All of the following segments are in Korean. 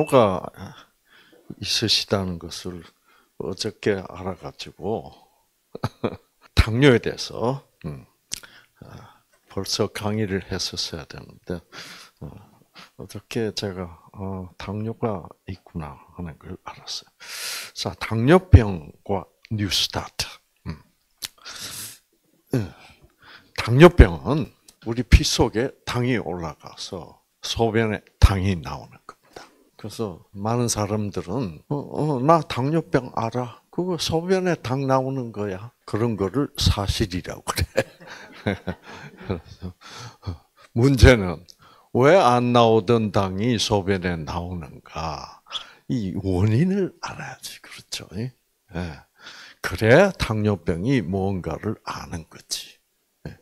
당뇨가 있으시다는 것을 어저께 알아가지고 당뇨에 대해서 음, 아, 벌써 강의를 했었어야 되는데 어, 어저께 제가 어, 당뇨가 있구나 하는 걸 알았어요. 자, 당뇨병과 뉴스타트. 음. 음. 당뇨병은 우리 피 속에 당이 올라가서 소변에 당이 나오는. 그래서 많은 사람들은 어, 어, 나 당뇨병 알아. 그거 소변에 당 나오는 거야. 그런 거를 사실이라고 그래. 문제는 왜 안 나오던 당이 소변에 나오는가? 이 원인을 알아야지, 그렇죠? 예. 그래야 당뇨병이 뭔가를 아는 거지. 예.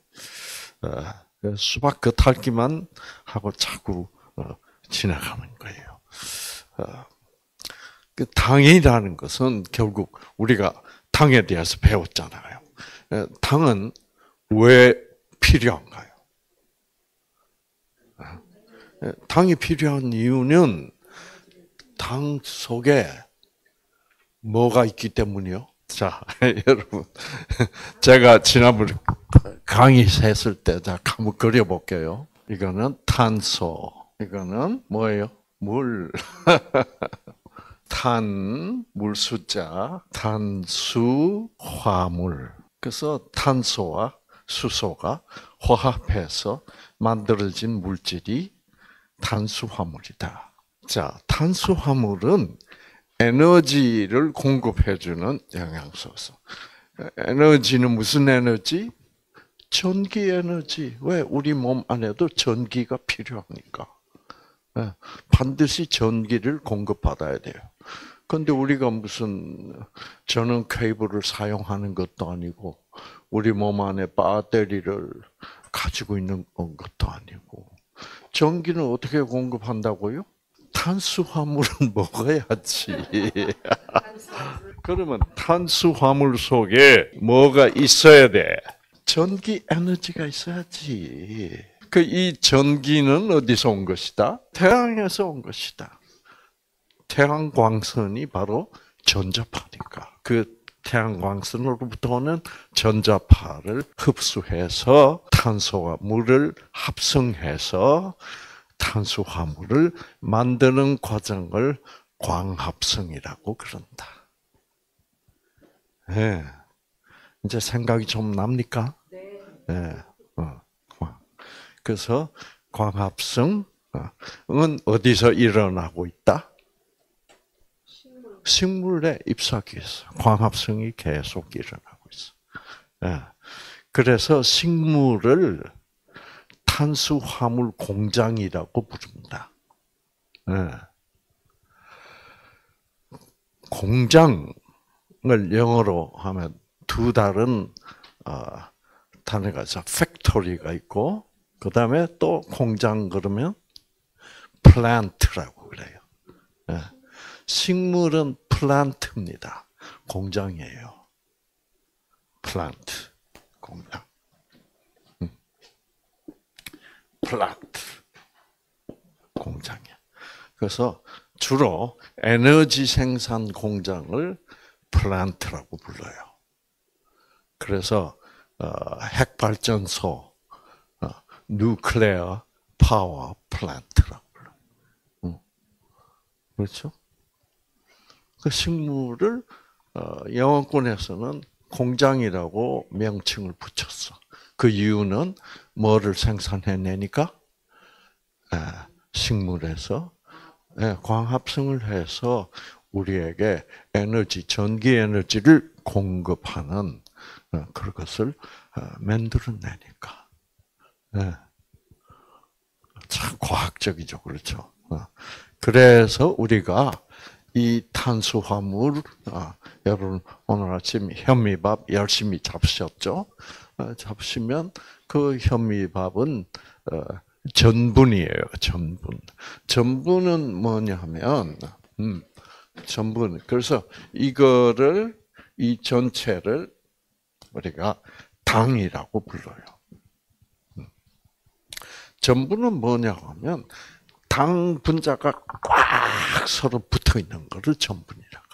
어, 수박 겉핥기만 하고 자꾸 어, 지나가는 거예요. 어, 그 당이라는 것은 결국 우리가 당에 대해서 배웠잖아요. 당은 왜 필요한가요? 당이 필요한 이유는 당 속에 뭐가 있기 때문이요? 자, 여러분. 제가 지난번에 강의 했을 때, 자, 한번 그려볼게요. 이거는 탄소. 이거는 뭐예요? 물. 탄, 물 숫자, 탄수, 화물. 그래서 탄소와 수소가 화합해서 만들어진 물질이 탄수화물이다. 자, 탄수화물은 에너지를 공급해주는 영양소소. 에너지는 무슨 에너지? 전기 에너지. 왜 우리 몸 안에도 전기가 필요합니까? 예, 반드시 전기를 공급받아야 돼요. 근데 우리가 무슨 전원 케이블을 사용하는 것도 아니고 우리 몸 안에 배터리를 가지고 있는 것도 아니고 전기는 어떻게 공급한다고요? 탄수화물은 먹어야지. 그러면 탄수화물 속에 뭐가 있어야 돼? 전기 에너지가 있어야지. 그 이 전기는 어디서 온 것이다? 태양에서 온 것이다. 태양 광선이 바로 전자파니까. 그 태양 광선으로부터 오는 전자파를 흡수해서 탄소와 물을 합성해서 탄수화물을 만드는 과정을 광합성이라고 그런다. 네. 이제 생각이 좀 납니까? 네. 네. 어. 그래서 광합성은 어디서 일어나고 있다? 식물의 잎사귀에서 광합성이 계속 일어나고 있어. 네. 그래서 식물을 탄수화물 공장이라고 부릅니다. 네. 공장을 영어로 하면 두 다른 어, 단어가 있어. factory가 있고 그 다음에 또 공장 그러면 plant라고 그래요. 네. 식물은 plant입니다. 공장이에요. 플란트 공장. 플란트 공장이야. 그래서 주로 에너지 생산 공장을 plant라고 불러요. 그래서 어, 핵 발전소, 어, nuclear power plant라고 불러. 응. 그렇죠? 그 식물을 어, 영어권에서는 공장이라고 명칭을 붙였어. 그 이유는 뭐를 생산해내니까? 식물에서 광합성을 해서 우리에게 에너지, 전기 에너지를 공급하는 어, 그것을 어, 만들어내니까. 참 과학적이죠, 그렇죠? 어, 그래서 우리가 이 탄수화물, 아, 여러분 오늘 아침 현미밥 열심히 잡으셨죠? 어, 잡으시면 그 현미밥은 어, 전분이에요. 전분. 전분은 뭐냐면 음, 전분. 그래서 이거를 이 전체를 우리가 당이라고 불러요. 전분은 뭐냐 하면 당 분자가 꽉 서로 붙어 있는 거를 전분이라고.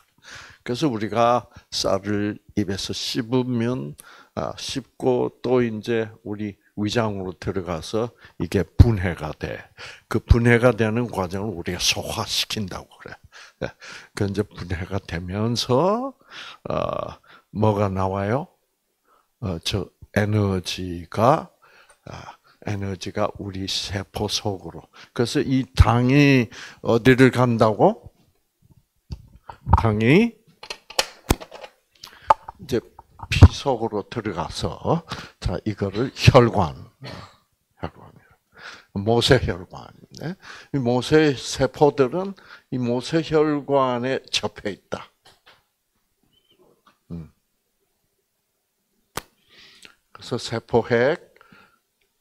그래서 우리가 쌀을 입에서 씹으면 아, 씹고 또 이제 우리 위장으로 들어가서 이게 분해가 돼. 그 분해가 되는 과정을 우리가 소화시킨다고 그래. 예. 그 이제 분해가 되면서 어, 뭐가 나와요? 어, 저 에너지가 아, 에너지가 우리 세포 속으로. 그래서 이 당이 어디를 간다고? 당이 이제 피 속으로 들어가서 자 이거를 혈관, 혈관, 모세 혈관인데 이 모세 세포들은 이 모세 혈관에 접해 있다. 음. 그래서 세포핵,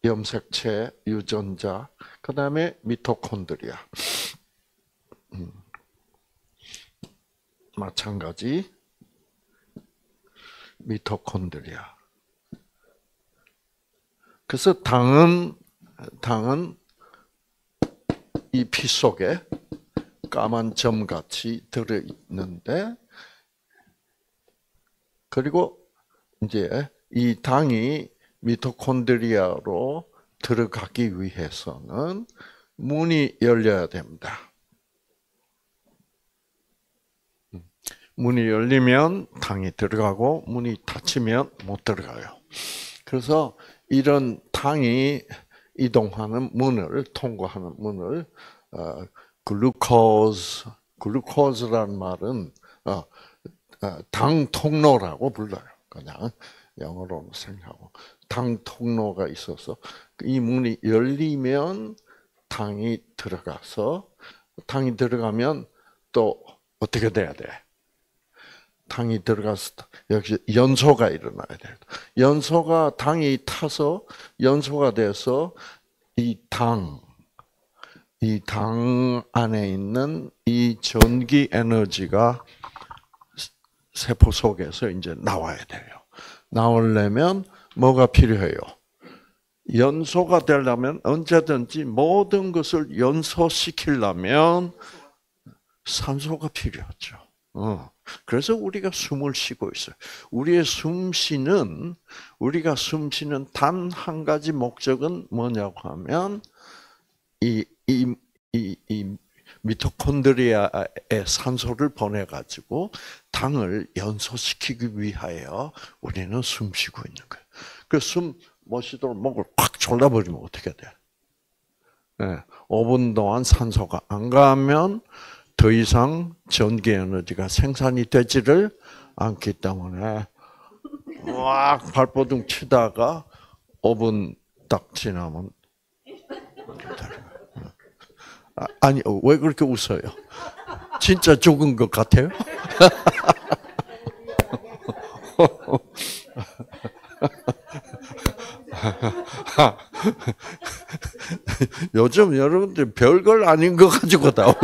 염색체, 유전자, 그 다음에 미토콘드리아. 음. 마찬가지 미토콘드리아. 그래서 당은 당은 이 피 속에 까만 점 같이 들어 있는데 그리고 이제 이 당이 미토콘드리아로 들어가기 위해서는 문이 열려야 됩니다. 문이 열리면 당이 들어가고 문이 닫히면 못 들어가요. 그래서 이런 당이 이동하는 문을 통과하는 문을 어, 글루코즈 글루코즈란 말은 어, 어, 당 통로라고 불러요. 그냥 영어로 생각하고 당 통로가 있어서 이 문이 열리면 당이 들어가서 당이 들어가면 또 어떻게 돼야 돼? 당이 들어가서 역시 연소가 일어나야 돼요. 연소가 당이 타서 연소가 돼서 이 당, 이 당 안에 있는 이 전기 에너지가 세포 속에서 이제 나와야 돼요. 나오려면 뭐가 필요해요? 연소가 되려면 언제든지 모든 것을 연소시키려면 산소가 필요하죠. 어. 그래서 우리가 숨을 쉬고 있어요. 우리의 숨쉬는 우리가 숨쉬는 단 한 가지 목적은 뭐냐고 하면 이 이 이 이 미토콘드리아에 산소를 보내 가지고 당을 연소시키기 위하여 우리는 숨쉬고 있는 거예요. 그 숨 못 쉬도록 목을 꽉 졸라버리면 어떻게 돼? 네, 5분 동안 산소가 안 가면 더 이상 전기 에너지가 생산이 되지를 않기 때문에 막 발버둥 치다가 5분 딱 지나면 아, 아니 왜 그렇게 웃어요? 진짜 죽은 것 같아요? 요즘 여러분들 별걸 아닌 거 가지고 다 웃어.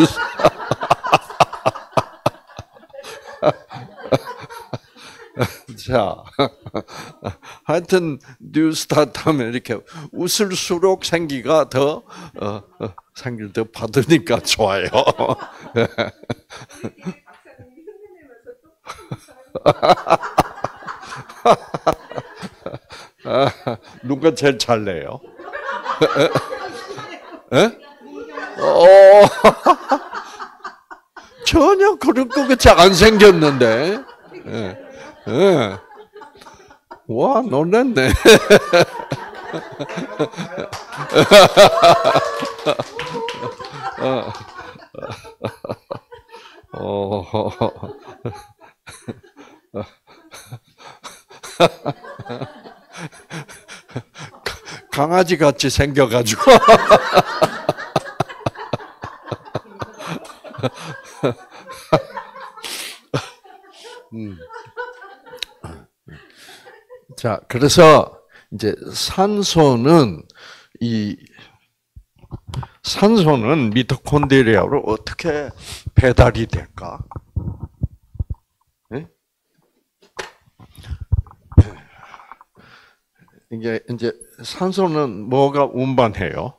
자, 하여튼 뉴스타트 하면 이렇게 웃을수록 생기가 더 어, 어, 생기를 더 받으니까 좋아요. 누가 제일 잘 내요? 에? 어, 전혀 그런 것 같이 안 생겼는데. 예. 예. 와, 놀랐네. 어. 강아지 같이 생겨가지고. 음. 자, 그래서 이제 산소는 이 산소는 미토콘드리아로 어떻게 배달이 될까? 네? 이게 이제 산소는 뭐가 운반해요?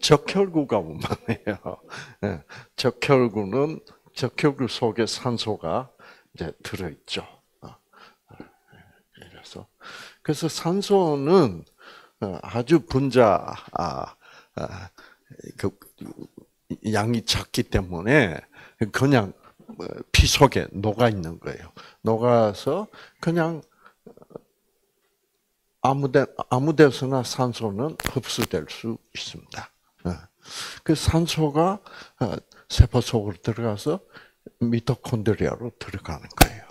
적혈구가 운반해요. 예, 적혈구는 적혈구 속에 산소가 이제 들어있죠. 어, 그래서 그래서 산소는 어, 아주 분자 아, 아, 그 양이 작기 때문에 그냥 뭐피 속에 녹아 있는 거예요. 녹아서 그냥 아무데 아무데서나 산소는 흡수될 수 있습니다. 어. 그 산소가 어, 세포 속으로 들어가서 미토콘드리아로 들어가는 거예요.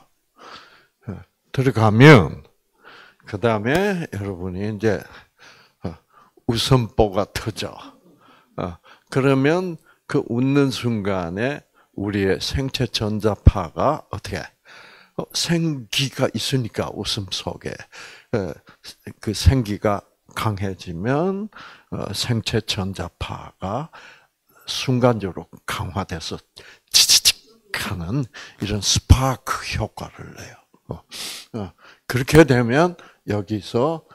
어, 들어가면 그 다음에 여러분이 이제 웃음보가 터져. 그러면 그 웃는 순간에 우리의 생체 전자파가 어떻게 생기가 있으니까 웃음 속에 그 생기가 강해지면 어, 생체 전자파가 순간적으로 강화돼서 치치칙하는 이런 스파크 효과를 내요. 어, 어, 그렇게 되면 여기서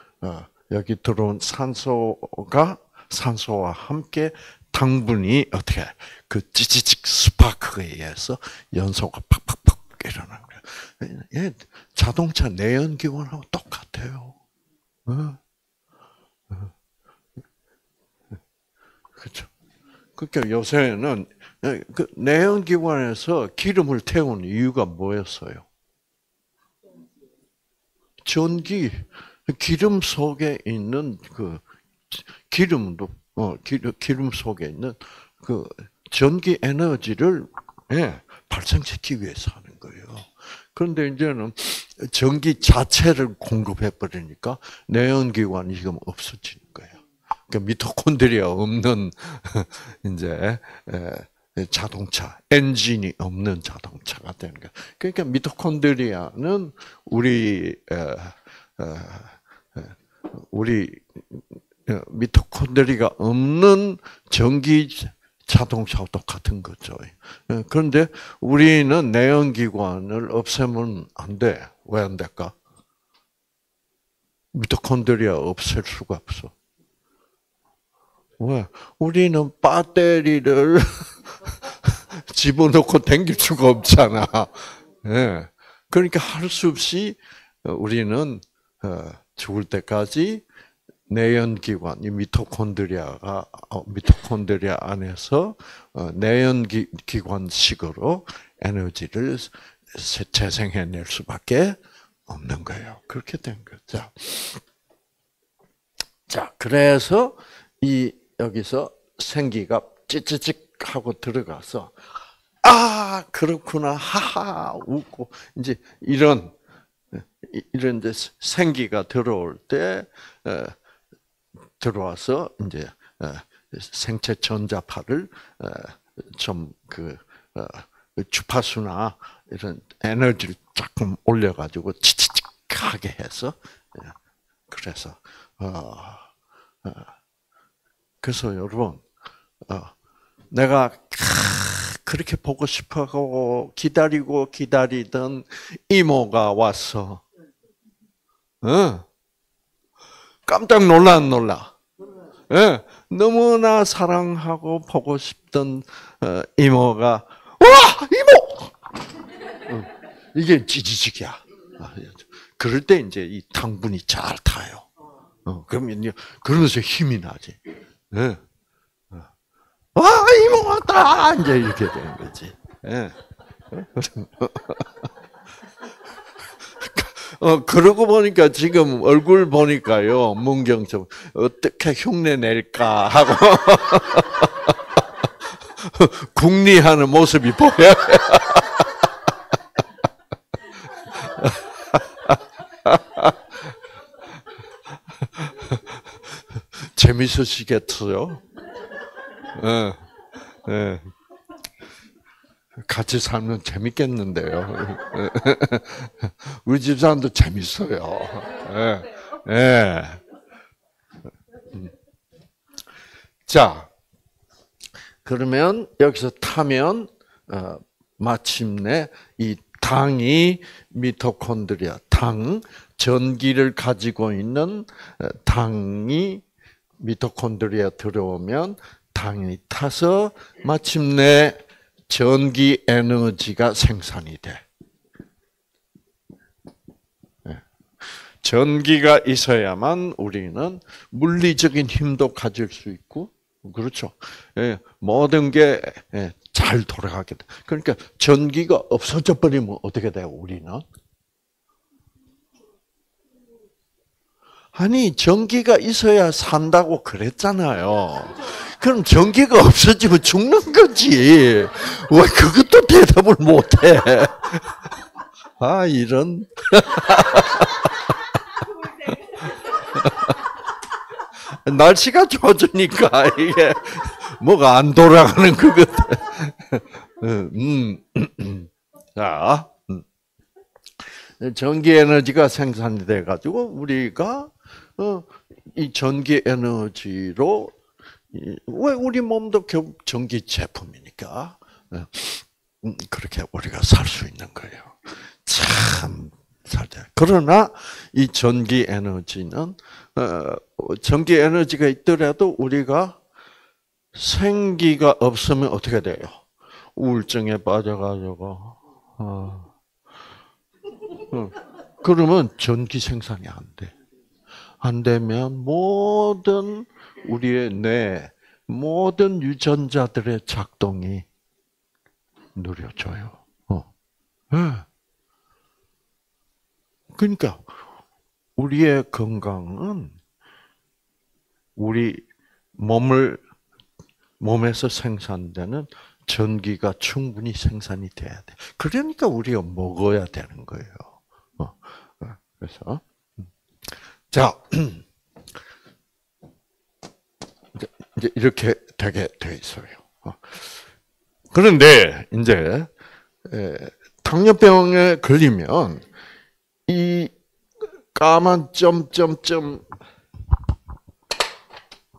여기 들어온 산소가 산소와 함께 당분이 어떻게 그 찌찌직 스파크에 의해서 연소가 팍팍팍 일어나는. 예, 자동차 내연 기관하고 똑같아요. 그렇죠. 그러니까 요새는 예, 그 내연기관에서 기름을 태우는 이유가 뭐였어요? 전기 기름 속에 있는 그 기름도 어 기름 기름 속에 있는 그 전기 에너지를 예, 발생시키기 위해서 하는. 그런데 이제는 전기 자체를 공급해 버리니까 내연기관이 지금 없어지는 거예요. 그러니까 미토콘드리아 없는 이제 자동차 엔진이 없는 자동차가 되는 거예요. 그러니까 미토콘드리아는 우리 우리 미토콘드리가 없는 전기 자동차와 똑같은 거죠. 예, 그런데 우리는 내연기관을 없애면 안 돼. 왜 안 될까? 미토콘드리아 없앨 수가 없어. 왜? 우리는 배터리를 집어넣고 댕길 수가 없잖아. 예. 그러니까 할 수 없이 우리는 어, 죽을 때까지 내연기관, 이 미토콘드리아가 어, 미토콘드리아 안에서 어, 내연기관식으로 에너지를 재생해낼 수밖에 없는 거예요. 그렇게 된 거죠. 자, 그래서 이 여기서 생기가 찌찌찌 하고 들어가서 아 그렇구나 하하 웃고 이제 이런 이런 이제 생기가 들어올 때 들어와서 이제 어, 생체 전자파를 어, 좀그 어, 주파수나 이런 에너지를 조금 올려가지고 치치직하게 해서 예, 그래서 그래서 여러분 내가 그렇게 보고 싶어하고 기다리고 기다리던 이모가 와서 깜짝 놀라 안 놀라? 예, 너무나 사랑하고 보고 싶던 어, 이모가 와 이모 이게 찌지직이야. 아, 그럴 때 이제 이 당분이 잘 타요. 어, 그러면 그러면서 힘이 나지. 예. 어. 와 이모 왔다 이제 이렇게 되는 거지. 예. 어, 그러고 보니까 지금 얼굴 보니까요, 문경처럼, 어떻게 흉내 낼까 하고, 궁리하는 모습이 보여요. 재밌으시겠어요? 예, 예. 같이 살면 재밌겠는데요. 우리 집사람도 재밌어요. 예. 예. 자, 그러면 여기서 타면 어, 마침내 이 당이 미토콘드리아 당 전기를 가지고 있는 어, 당이 미토콘드리아 들어오면 당이 타서 마침내 전기 에너지가 생산이 돼. 예. 전기가 있어야만 우리는 물리적인 힘도 가질 수 있고, 그렇죠. 예, 모든 게 잘 돌아가게 돼. 그러니까 전기가 없어져 버리면 어떻게 돼요, 우리는? 아니, 전기가 있어야 산다고 그랬잖아요. 그럼 전기가 없어지면 죽는 거지. 왜 그것도 대답을 못해? 아, 이런. 날씨가 좋아지니까 이게 뭐가 안 돌아가는 것 같아. 음, 자, 음. 전기 에너지가 생산이 돼 가지고 우리가 어, 이 전기 에너지로 왜 우리 몸도 전기 제품이니까 어, 음, 그렇게 우리가 살 수 있는 거예요. 참 살자. 그러나 이 전기 에너지는 어, 전기 에너지가 있더라도 우리가 생기가 없으면 어떻게 돼요? 우울증에 빠져가지고 어. 어. 그러면 전기 생산이 안 돼. 안 되면 모든 우리의 뇌, 모든 유전자들의 작동이 느려져요. 어. 네. 그러니까 우리의 건강은 우리 몸을 몸에서 생산되는 전기가 충분히 생산이 돼야 돼. 그러니까 우리가 먹어야 되는 거예요. 어. 어. 그래서 자 이제 이렇게 되게 돼 있어요. 어. 그런데 이제 당뇨병에 걸리면 이 까만 점점점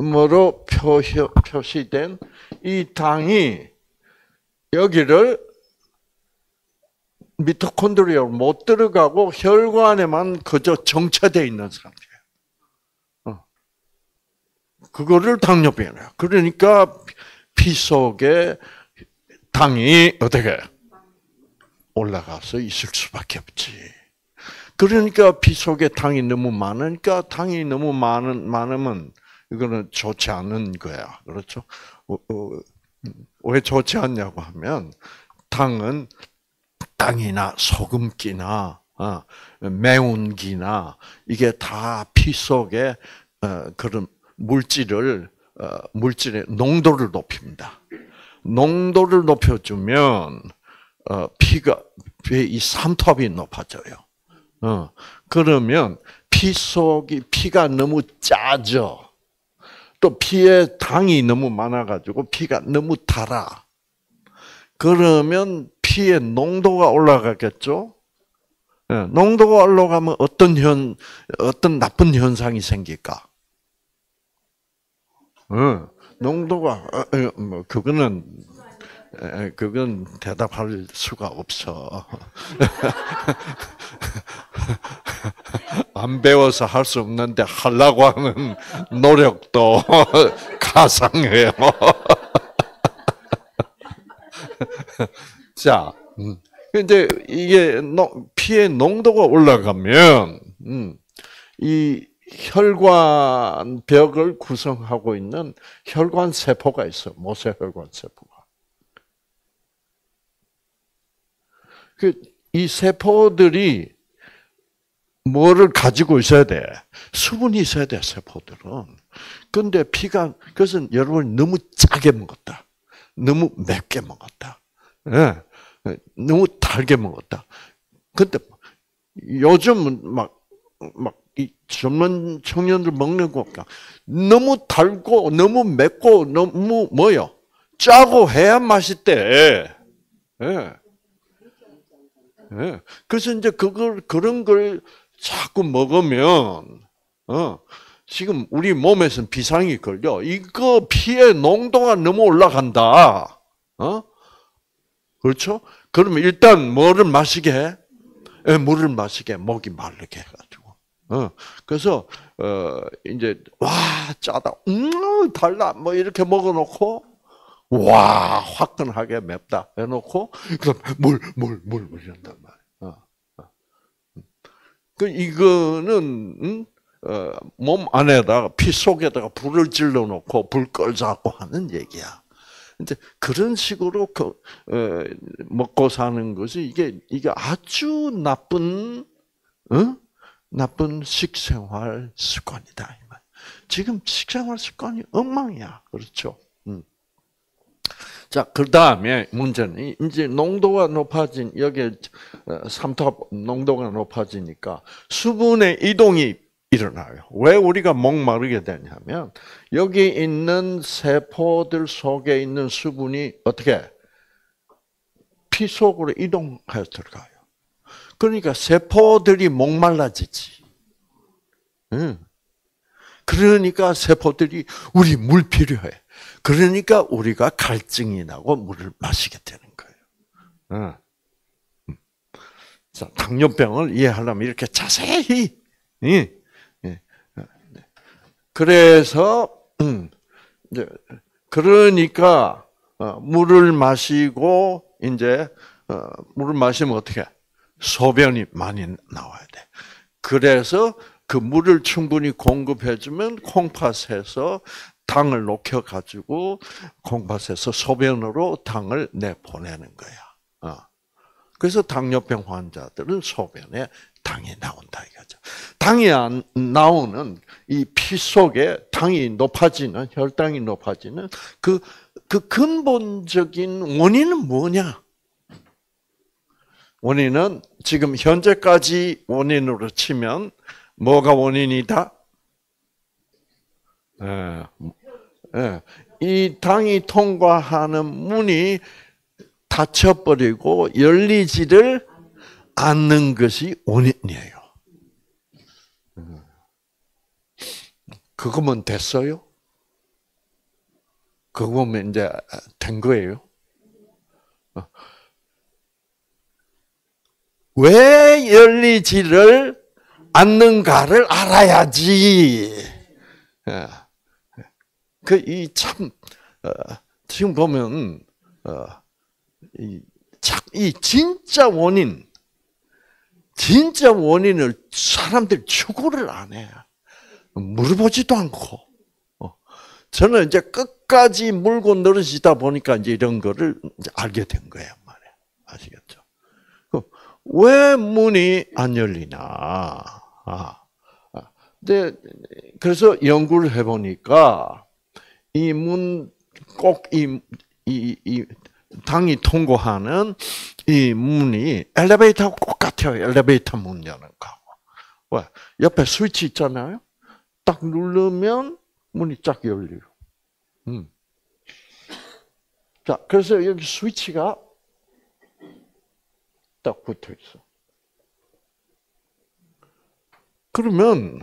뭐로 표시, 된 이 당이 여기를 미토콘드리아로 못 들어가고 혈관에만 그저 정체되어 있는. 어. 그거를 당뇨병이에요. 그러니까 피 속에 당이 어떻게 올라가서 있을 수밖에 없지. 그러니까 피 속에 당이 너무 많으니까 당이 너무 많은 많으면 이거는 좋지 않은 거야. 그렇죠? 어, 어, 왜 좋지 않냐고 하면 당은 땅이나 소금기나 어, 매운기나 이게 다 피 속에 어, 그런 물질을 어, 물질의 농도를 높입니다. 농도를 높여주면 어, 피가 이 삼투압이 높아져요. 어, 그러면 피 속이 피가 너무 짜져. 또 피에 당이 너무 많아가지고 피가 너무 달아. 그러면 피의 농도가 올라가겠죠. 네, 농도가 올라가면 어떤 현 어떤 나쁜 현상이 생길까? 네, 농도가 어, 어, 뭐 그거는 그건 대답할 수가 없어. 안 배워서 할 수 없는데 하려고 하는 노력도 가상해요. 자, 근데 음. 이게 피의 농도가 올라가면 음, 이 혈관 벽을 구성하고 있는 혈관 세포가 있어. 모세 혈관 세포가. 그이 세포들이 뭐를 가지고 있어야 돼? 수분이 있어야 돼, 세포들은. 근데 피가, 그것은 여러분 너무 짜게 먹었다. 너무 맵게 먹었다. 예. 너무 달게 먹었다. 근데 요즘은 막, 막, 이 젊은 청년들 먹는 거가 너무 달고, 너무 맵고, 너무 뭐요? 짜고 해야 맛있대. 예. 예. 그래서 이제 그걸, 그런 걸 자꾸 먹으면, 어, 지금 우리 몸에서는 비상이 걸려. 이거 피의 농도가 너무 올라간다. 어? 그렇죠? 그러면 일단 뭐를 마시게 해? 예, 물을 마시게 목이 마르게 해가지고. 어, 그래서 어 이제 와 짜다, 음 달라 뭐 이렇게 먹어놓고 와 화끈하게 맵다 해놓고 그럼 물물물 이런단 말이야. 어, 어. 그 이거는 음? 어, 몸 안에다가 피 속에다가 불을 질러 놓고 불 끌자고 하는 얘기야. 근데 그런 식으로 그, 어, 먹고 사는 것이 이게 이게 아주 나쁜 어? 나쁜 식생활 습관이다. 지금 식생활 습관이 엉망이야. 그렇죠? 음. 자, 그 다음에 문제는 이제 농도가 높아진 여기 어, 삼투압 농도가 높아지니까 수분의 이동이 일어나요. 왜 우리가 목마르게 되냐면 여기 있는 세포들 속에 있는 수분이 어떻게 피 속으로 이동해 들어가요. 그러니까 세포들이 목말라지지. 응. 그러니까 세포들이 우리 물 필요해. 그러니까 우리가 갈증이 나고 물을 마시게 되는 거예요. 응. 자, 당뇨병을 이해하려면 이렇게 자세히 그래서 음, 그러니까 어, 물을 마시고 이제 어, 물을 마시면 어떻게 소변이 많이 나와야 돼. 그래서 그 물을 충분히 공급해주면 콩팥에서 당을 녹여가지고 콩팥에서 소변으로 당을 내보내는 거야. 어. 그래서 당뇨병 환자들은 소변에 당이 나온다 이거죠. 당이 안 나오는 이 피 속에 당이 높아지는 혈당이 높아지는 그, 그 근본적인 원인은 뭐냐? 원인은 지금 현재까지 원인으로 치면 뭐가 원인이다? 예, 예. 이 당이 통과하는 문이 닫혀버리고 열리지를 않는 것이 원인이에요. 그거면 됐어요? 그거면 이제 된 거예요? 왜 열리지를 않는가를 알아야지. 그 이 참 지금 보면 이 진짜 원인 진짜 원인을 사람들이 추구를 안 해. 물어보지도 않고. 어. 저는 이제 끝까지 물고 늘어지다 보니까 이제 이런 거를 이제 알게 된 거예요. 왜 문이 안 열리나? 아. 아. 근데 그래서 연구를 해보니까 이 문꼭이 이, 이, 당이 통과하는 이 문이 엘리베이터하고 똑같아요. 엘리베이터 문 여는 거하고. 왜? 옆에 스위치 있잖아요. 딱 누르면 문이 쫙 열려요. 음. 자, 그래서 여기 스위치가 딱 붙어 있어. 그러면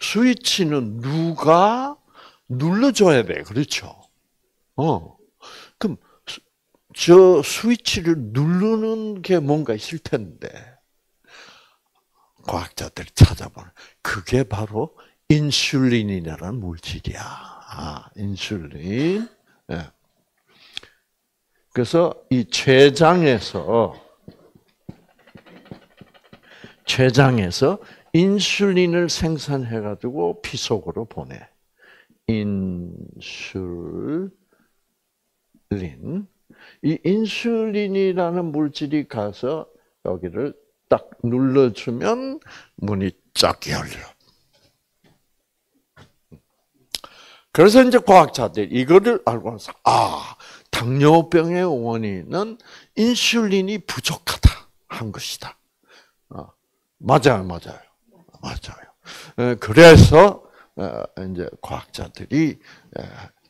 스위치는 누가 눌러줘야 돼. 그렇죠? 어. 그럼 저 스위치를 누르는 게 뭔가 있을 텐데 과학자들이 찾아보는 그게 바로 인슐린이라는 물질이야. 아, 인슐린. 네. 그래서 이 췌장에서 췌장에서 인슐린을 생산해 가지고 피 속으로 보내. 인슐린 이 인슐린이라는 물질이 가서 여기를 딱 눌러주면 문이 쫙 열려. 그래서 이제 과학자들이 이거를 알고 나서 아 당뇨병의 원인은 인슐린이 부족하다 한 것이다. 어, 맞아요, 맞아요, 맞아요. 그래서 어, 이제 과학자들이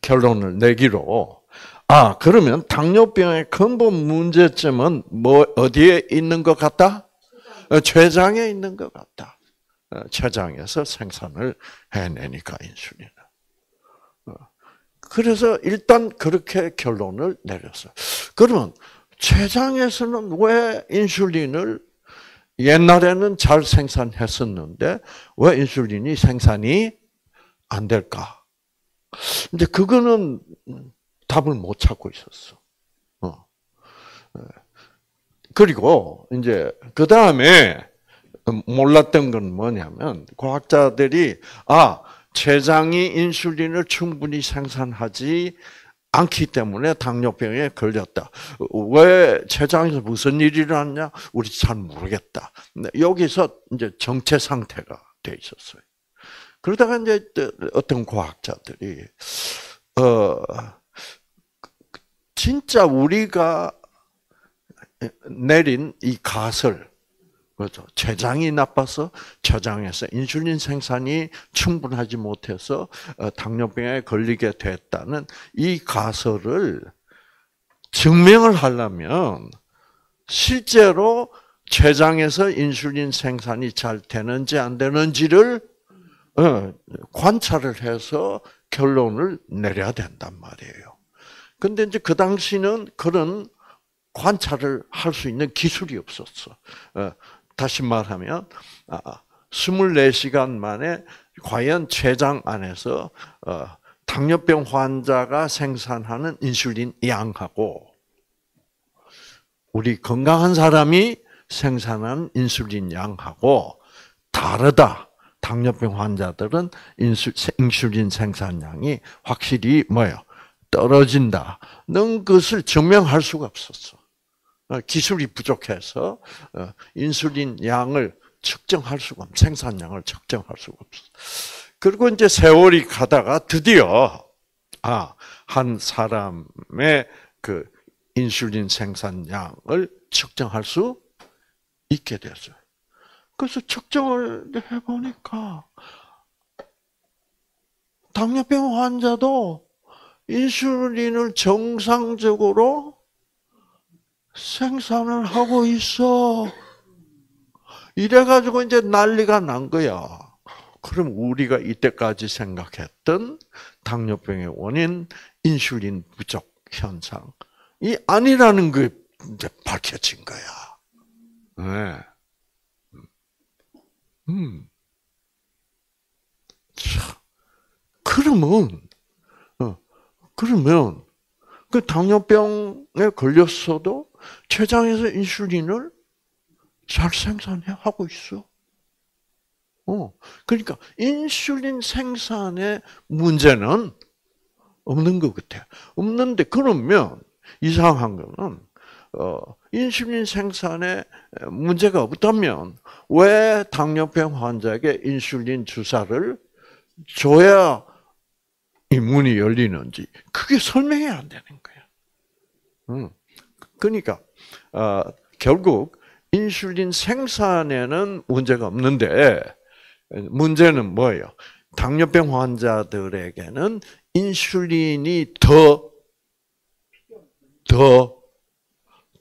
결론을 내기로 아, 그러면 당뇨병의 근본 문제점은 뭐 어디에 있는 것 같다? 어, 췌장에 있는 것 같다. 어, 췌장에서 생산을 해내니까 인슐린을. 어, 그래서 일단 그렇게 결론을 내렸어요. 그러면 췌장에서는 왜 인슐린을 옛날에는 잘 생산했었는데 왜 인슐린이 생산이 안 될까? 이제 그거는 답을 못 찾고 있었어. 어. 그리고 이제 그 다음에 몰랐던 건 뭐냐면 과학자들이 아 췌장이 인슐린을 충분히 생산하지 않기 때문에 당뇨병에 걸렸다. 왜 췌장에서 무슨 일이 일어났냐? 우리 잘 모르겠다. 여기서 이제 정체 상태가 돼 있었어요. 그러다가 이제 어떤 과학자들이 어 진짜 우리가 내린 이 가설 그렇죠. 췌장이 나빠서 췌장에서 인슐린 생산이 충분하지 못해서 어, 당뇨병에 걸리게 됐다는 이 가설을 증명을 하려면 실제로 췌장에서 인슐린 생산이 잘 되는지 안 되는지를 어, 관찰을 해서 결론을 내려야 된단 말이에요. 근데 이제 그 당시는 그런 관찰을 할 수 있는 기술이 없었어. 어, 다시 말하면 24시간 아, 만에 과연 췌장 안에서 어, 당뇨병 환자가 생산하는 인슐린 양하고 우리 건강한 사람이 생산하는 인슐린 양하고 다르다. 당뇨병 환자들은 인슐린 생산량이 확실히 뭐요 떨어진다. 는 것을 증명할 수가 없었어. 어, 기술이 부족해서 어, 인슐린 양을 측정할 수가 없, 생산량을 측정할 수가 없어. 그리고 이제 세월이 가다가 드디어 아, 한 사람의 그 인슐린 생산량을 측정할 수 있게 됐어요. 그래서 측정을 해보니까 당뇨병 환자도 인슐린을 정상적으로 생산을 하고 있어. 이래가지고 이제 난리가 난 거야. 그럼 우리가 이때까지 생각했던 당뇨병의 원인 인슐린 부족 현상이 아니라는 게 이제 밝혀진 거야. 네. 음. 자, 그러면, 어, 그러면, 그 당뇨병에 걸렸어도 췌장에서 인슐린을 잘 생산해 하고 있어. 어, 그러니까 인슐린 생산에 문제는 없는 것 같아. 없는데 그러면 이상한 거는 어, 인슐린 생산에 문제가 없다면 왜 당뇨병 환자에게 인슐린 주사를 줘야 이 문이 열리는지 그게 설명이 안 되는 거야. 음. 그러니까 어, 결국 인슐린 생산에는 문제가 없는데 문제는 뭐예요? 당뇨병 환자들에게는 인슐린이 더, 더,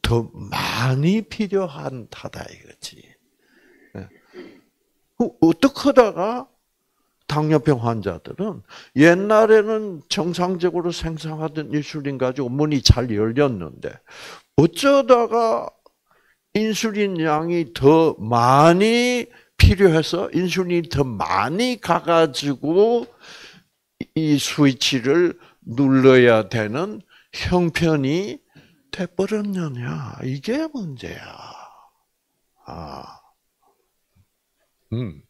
더 많이 필요한다다 이거지. 예. 어떻게 하다가 당뇨병 환자들은 옛날에는 정상적으로 생산하던 인슐린 가지고 문이 잘 열렸는데 어쩌다가 인슐린 양이 더 많이 필요해서 인슐린이 더 많이 가가지고 이 스위치를 눌러야 되는 형편이 돼버렸느냐 이게 문제야. 아, 음.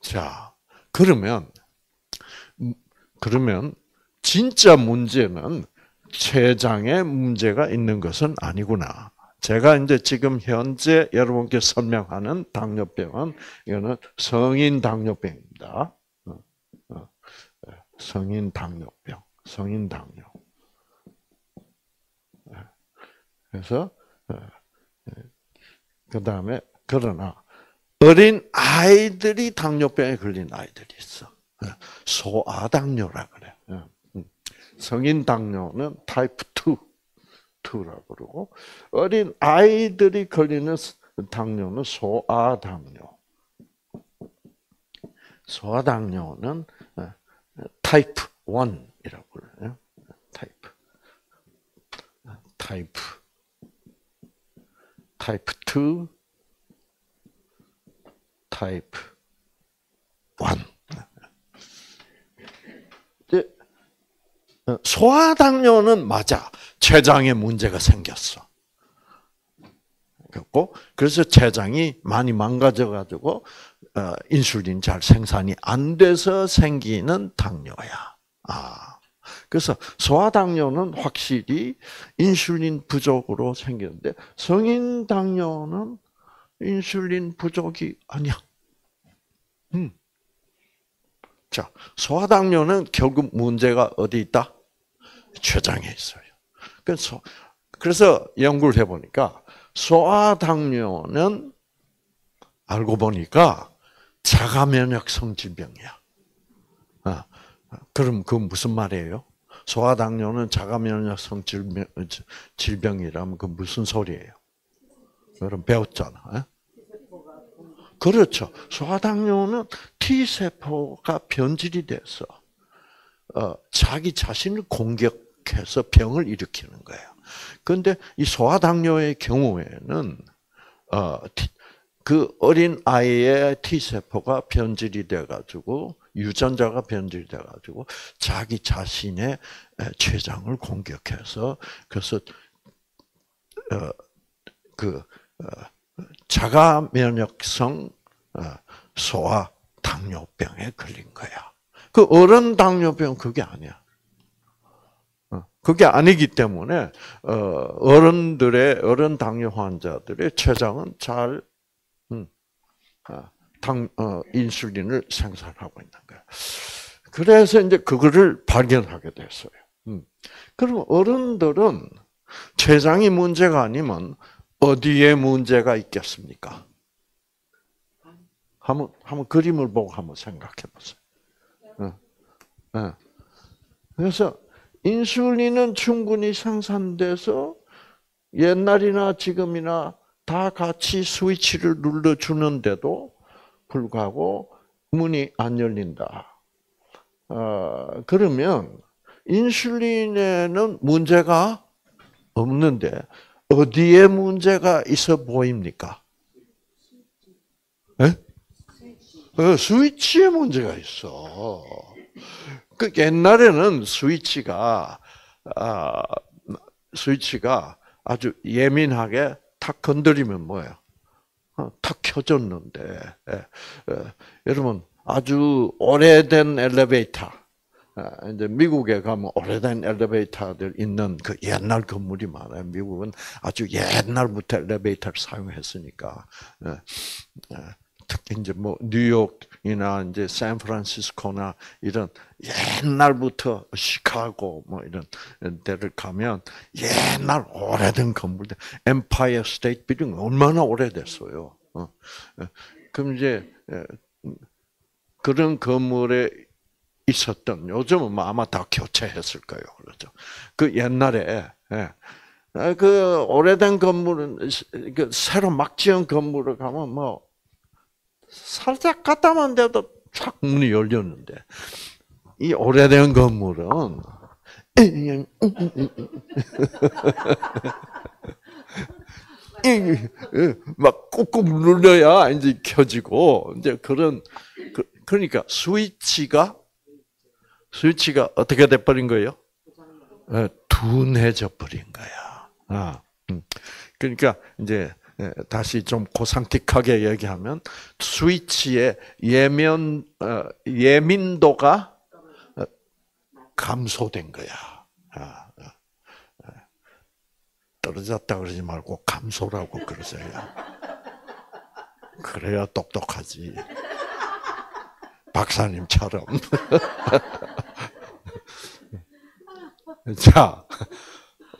자 그러면 그러면 진짜 문제는 췌장에 문제가 있는 것은 아니구나. 제가 이제 지금 현재 여러분께 설명하는 당뇨병은 이거는 성인 당뇨병입니다. 어, 어, 성인 당뇨병, 성인 당뇨. 그래서 어, 그 다음에 그러나 어린 아이들이 당뇨병에 걸린 아이들이 있어. 소아당뇨라 그래. 성인 당뇨는 타입 2, 2라고 그러고 어린 아이들이 걸리는 당뇨는 소아 당뇨. 소아 당뇨는 어, 타입 1이라고 그래요. type. type. type 2, 타입 1. 어, 소화당뇨는 맞아. 췌장에 문제가 생겼어. 그고 그래서 췌장이 많이 망가져 가지고 어, 인슐린 잘 생산이 안 돼서 생기는 당뇨야. 아. 그래서 소아당뇨는 확실히 인슐린 부족으로 생기는데 성인 당뇨는 인슐린 부족이 아니야. 음. 자, 소아당뇨는 결국 문제가 어디 있다? 췌장에 있어요. 그래서 그래서 연구를 해보니까 소아당뇨는 알고 보니까 자가 면역 성 질병이야. 아, 그럼 그 무슨 말이에요? 소아당뇨는 자가 면역 성 질병, 질병이라면 그 무슨 소리예요? 여러분 배웠잖아. 에? 그렇죠. 소아당뇨는 T 세포가 변질이 돼서 어, 자기 자신을 공격 해서 병을 일으키는 거예요. 그런데 이 소아당뇨의 경우에는 어, 그 어린 아이의 T 세포가 변질이 돼가지고 유전자가 변질이 돼가지고 자기 자신의 췌장을 공격해서 그래서 어, 그 어, 자가 면역성 어, 소아 당뇨병에 걸린 거야. 그 어른 당뇨병 그게 아니야. 그게 아니기 때문에 어른들의 어른 당뇨 환자들의 췌장은 잘 아, 당 어, 인슐린을 생산하고 있는 거야. 그래서 이제 그거를 발견하게 됐어요. 음. 그럼 어른들은 췌장이 문제가 아니면 어디에 문제가 있겠습니까? 한번 한번 그림을 보고 한번 생각해 보세요. 어. 어. 그래서 인슐린은 충분히 생산돼서 옛날이나 지금이나 다 같이 스위치를 눌러주는데도 불구하고 문이 안 열린다. 어, 그러면 인슐린에는 문제가 없는데 어디에 문제가 있어 보입니까? 에? 어, 스위치에 문제가 있어. 그 옛날에는 스위치가 아, 스위치가 아주 예민하게 탁 건드리면 뭐예요? 어, 탁 켜졌는데 예, 예, 여러분 아주 오래된 엘리베이터 아, 이제 미국에 가면 오래된 엘리베이터들 있는 그 옛날 건물이 많아요. 미국은 아주 옛날부터 엘리베이터를 사용했으니까 예, 예. 특히 이제 뭐 뉴욕 이나 이제 샌프란시스코나 이런 옛날부터 시카고 뭐 이런 데를 가면 옛날 오래된 건물들 엠파이어 스테이트 빌딩 얼마나 오래됐어요. 어. 그럼 이제 그런 건물에 있었던 요즘은 뭐 아마 다 교체했을 거예요. 그렇죠. 그 옛날에 아, 그 오래된 건물은 그 새로 막 지은 건물을 가면 뭐 살짝 갔다만 돼도 촥 문이 열렸는데 이 오래된 건물은 막 꾹꾹 눌러야 이제 켜지고 이제 그런 그, 러니까 스위치가 스위치가 어떻게 돼 버린 거예요? 예, 둔해져 버린 거야. 아, 음. 그러니까 이제 예, 다시 좀 고상틱하게 얘기하면 스위치의 예면 어, 예민도가 어, 감소된 거야. 아, 아. 떨어졌다 그러지 말고 감소라고 그러세요. 그래야 똑똑하지. 박사님처럼. 자,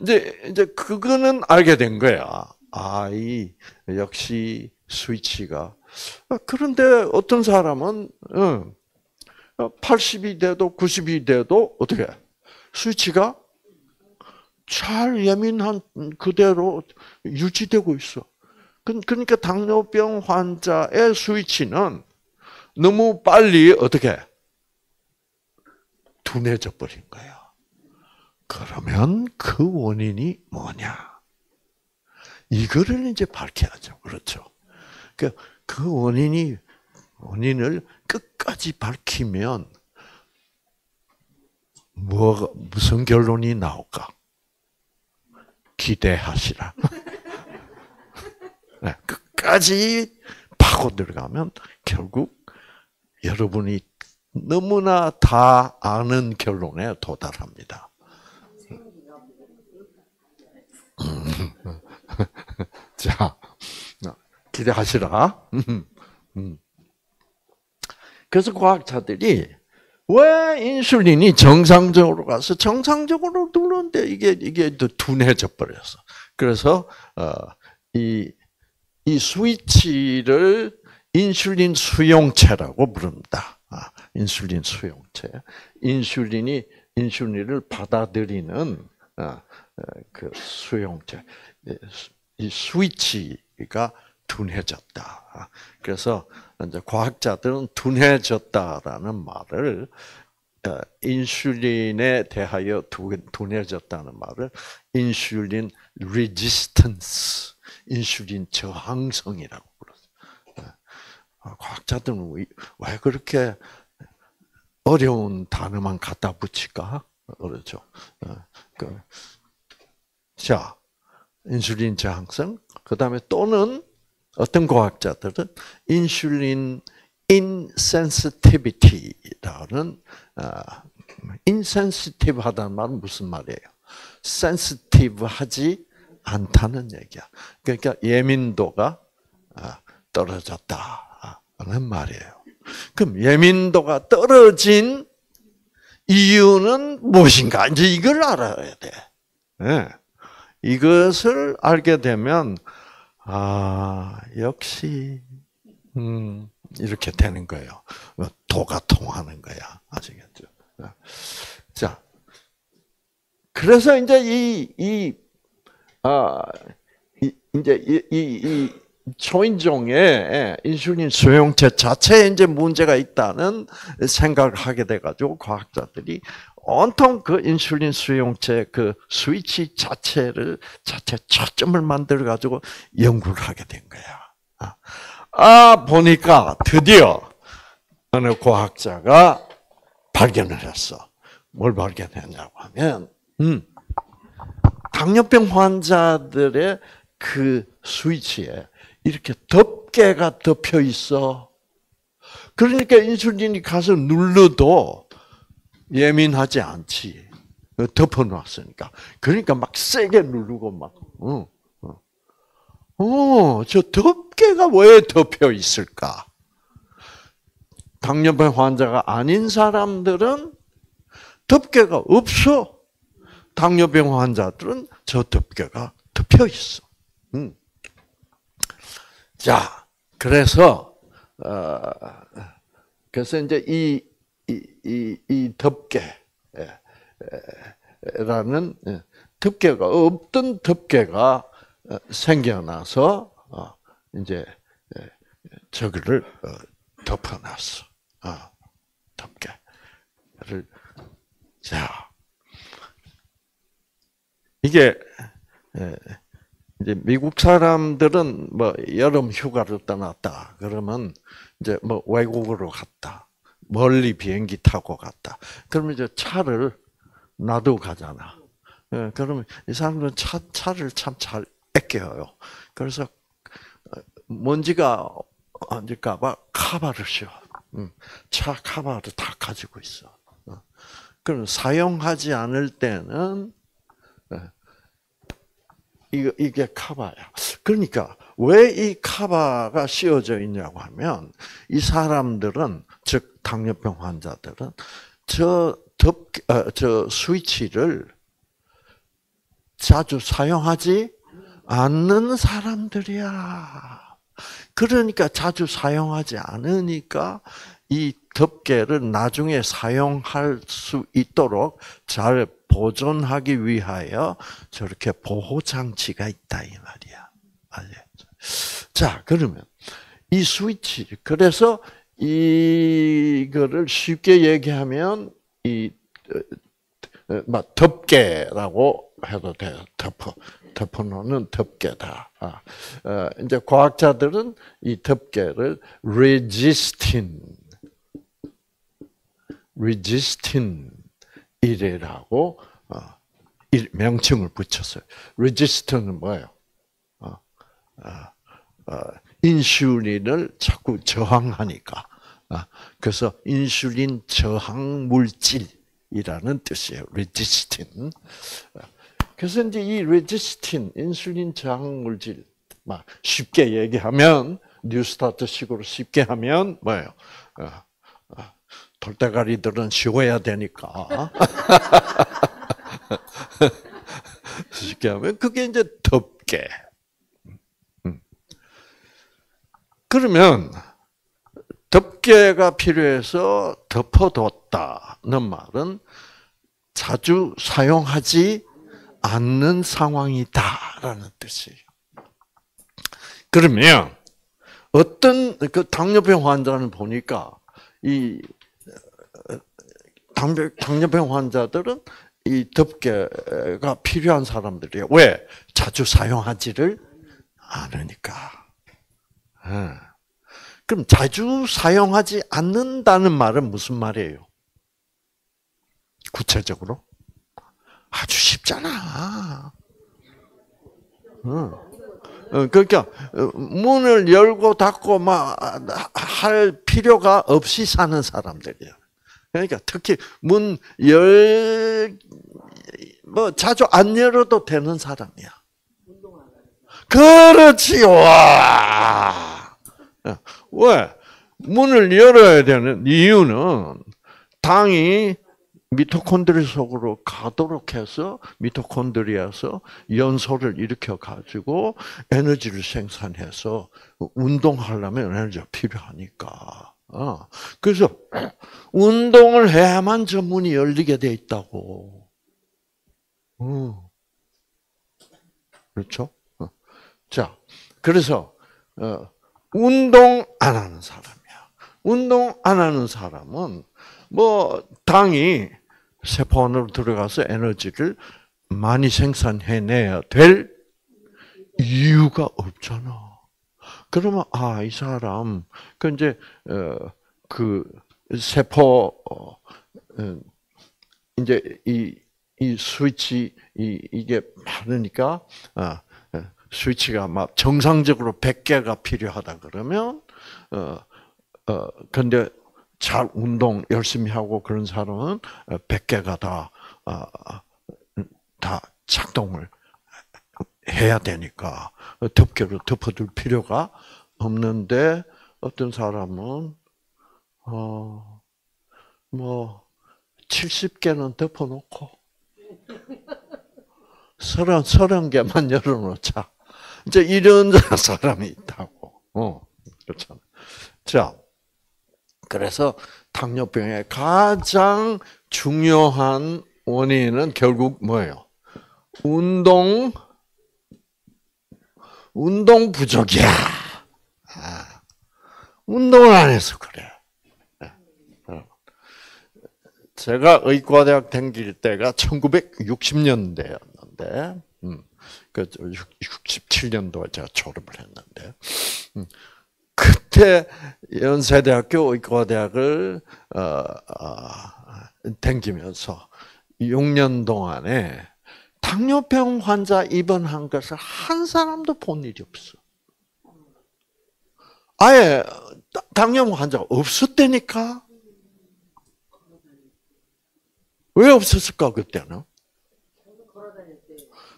이제 이제 그거는 알게 된 거야. 아이 역시 스위치가 아, 그런데 어떤 사람은 80이 돼도 90이 돼도 어떻게 스위치가 잘 예민한 그대로 유지되고 있어. 그러니까 당뇨병 환자의 스위치는 너무 빨리 어떻게 둔해져 버린 거야. 그러면 그 원인이 뭐냐? 이거를 이제 밝혀야죠. 그렇죠. 그, 그 원인이, 원인을 끝까지 밝히면, 뭐, 무슨 결론이 나올까? 기대하시라. 네, 끝까지 파고 들어가면 결국 여러분이 너무나 다 아는 결론에 도달합니다. 자, 기대하시라. 그래서 과학자들이 왜 인슐린이 정상적으로 가서 정상적으로 누르는데 이게 이게 둔해져 버렸어. 그래서 어, 이, 이 스위치를 인슐린 수용체라고 부릅니다. 아, 인슐린 수용체. 인슐린이 인슐린을 받아들이는 아, 어, 그 수용체. 이 스위치가 둔해졌다. 그래서 이제 과학자들은 둔해졌다라는 말을 어, 인슐린에 대하여 둔해졌다는 말을 인슐린 resistance, 인슐린 저항성이라고 불렀어요. 어, 과학자들은 왜 그렇게 어려운 단어만 갖다 붙일까? 그렇죠. 자, 인슐린 저항성, 그 다음에 또는 어떤 과학자들은 인슐린 insensitivity라는 인센시티브하다는 말은 무슨 말이에요? 센시티브하지 않다는 얘기야. 그러니까 예민도가 아, 떨어졌다는 말이에요. 그럼 예민도가 떨어진 이유는 무엇인가? 이제 이걸 알아야 돼. 네. 이것을 알게 되면 아 역시 음, 이렇게 되는 거예요. 도가 통하는 거야. 아시겠죠? 자, 그래서 이제 이, 이, 아, 이, 이제 이, 이, 이 초인종의 인슐린 수용체 자체에 이제 문제가 있다는 생각을 하게 돼가지고 과학자들이 온통 그 인슐린 수용체 그 스위치 자체를 자체 초점을 만들어 가지고 연구를 하게 된 거야. 아, 아 보니까 드디어 어느 과학자가 발견을 했어. 뭘 발견했냐고 하면, 음, 당뇨병 환자들의 그 스위치에 이렇게 덮개가 덮여 있어. 그러니까 인슐린이 가서 눌러도 예민하지 않지. 덮어놨으니까. 그러니까 막 세게 누르고 막, 어, 어. 어, 저 덮개가 왜 덮여 있을까? 당뇨병 환자가 아닌 사람들은 덮개가 없어. 당뇨병 환자들은 저 덮개가 덮여 있어. 음. 자, 그래서 어, 그래서 이제 이 이, 이, 덮개라는 예, 덮개가 없던 덮개가 어, 생겨나서 어, 이제 예, 저거를 어, 덮어놨어. 덮개를. 자. 이게 예, 이제 미국 사람들은 뭐 여름 휴가를 떠났다. 그러면 이제 뭐 외국으로 갔다 멀리 비행기 타고 갔다. 그러면 이제 차를 놔두고 가잖아. 예, 그러면 이 사람들은 차, 차를 참잘 아껴요. 그래서 어, 먼지가 얹을까봐 카바를 씌워. 차 카바를 다 가지고 있어. 어. 그럼 사용하지 않을 때는 예, 이거 이게 카바야. 그러니까 왜 이 카바가 씌워져 있냐고 하면 이 사람들은 즉 당뇨병 환자들은 저 덮, 어, 저 스위치를 자주 사용하지 않는 사람들이야. 그러니까 자주 사용하지 않으니까 이 덮개를 나중에 사용할 수 있도록 잘 보존하기 위하여 저렇게 보호 장치가 있다 이 말이야. 알겠죠? 자, 그러면 이 스위치 그래서 이거를 쉽게 얘기하면 이 어, 어, 막 덮개라고 해도 돼요. 덮어 덮어놓는 덮개다. 아, 어, 이제 과학자들은 이 덮개를 resistin, resistin 이래라고 어, 명칭을 붙였어요. resistin은 뭐예요? 인슐린을 자꾸 저항하니까. 그래서 인슐린 저항 물질이라는 뜻이에요. resistin. 그래서 이제 이 레지스틴, 인슐린 저항 물질, 막 쉽게 얘기하면 뉴스타트식으로 쉽게 하면 뭐예요? 어, 어, 돌대가리들은 쉬어야 되니까. 쉽게 하면 그게 이제 덮개. 음. 그러면 덮개가 필요해서 덮어뒀다는 말은 자주 사용하지 않는 상황이다라는 뜻이에요. 그러면 어떤 그 당뇨병 환자는 보니까 이 당뇨, 당뇨병 환자들은 이 덮개가 필요한 사람들이에요. 왜? 자주 사용하지를 않으니까. 예. 그럼 자주 사용하지 않는다는 말은 무슨 말이에요? 구체적으로? 아주 쉽잖아. 어. 그러니까 문을 열고 닫고 막 할 필요가 없이 사는 사람들이야. 그러니까 특히 문 열 뭐 자주 안 열어도 되는 사람이야. 그렇지 와. 왜 문을 열어야 되는 이유는 당이 미토콘드리 속으로 가도록 해서 미토콘드리아서 연소를 일으켜 가지고 에너지를 생산해서 운동하려면 에너지가 필요하니까. 어. 그래서 운동을 해야만 저 문이 열리게 돼 있다고. 어. 그렇죠? 어. 자, 그래서 운동 안 하는 사람이야. 운동 안 하는 사람은 뭐 당이 세포 안으로 들어가서 에너지를 많이 생산해내야 될 이유가 없잖아. 그러면 아 이 사람 그 이제 어그 세포 어, 어 이제 이 이 스위치 이 이게 많으니까 아 스위치가 막 정상적으로 100개가 필요하다 그러면 어 어 근데 잘 운동 열심히 하고 그런 사람은 100개가 다, 어, 다 작동을 해야 되니까 덮개로 덮어둘 필요가 없는데 어떤 사람은 어, 뭐 70개는 덮어놓고 30, 30개만 열어놓자. 이제 이런 사람이 있다고. 어, 그렇잖아. 자, 그래서 당뇨병의 가장 중요한 원인은 결국 뭐예요? 운동, 운동 부족이야. 아, 운동을 안 해서 그래. 네. 제가 의과대학 다길 때가 1960년대였는데, 음, 그 67년도에 제가 졸업을 했는데, 음, 그때 연세대학교 의과대학을 어, 어, 댕기면서 6년 동안에 당뇨병 환자 입원한 것을 한 사람도 본 일이 없어. 아예 당뇨 환자가 없었다니까. 왜 없었을까 그때는?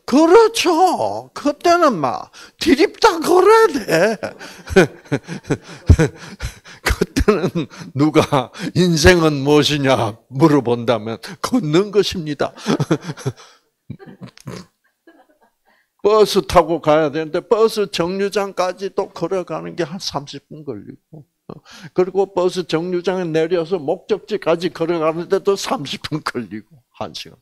그렇죠. 그때는 막 디립다 걸어야 돼. 그때는 누가 인생은 무엇이냐 물어본다면 걷는 것입니다. 버스 타고 가야 되는데 버스 정류장까지 또 걸어가는 게 한 30분 걸리고 그리고 버스 정류장에 내려서 목적지까지 걸어가는데도 30분 걸리고 1시간.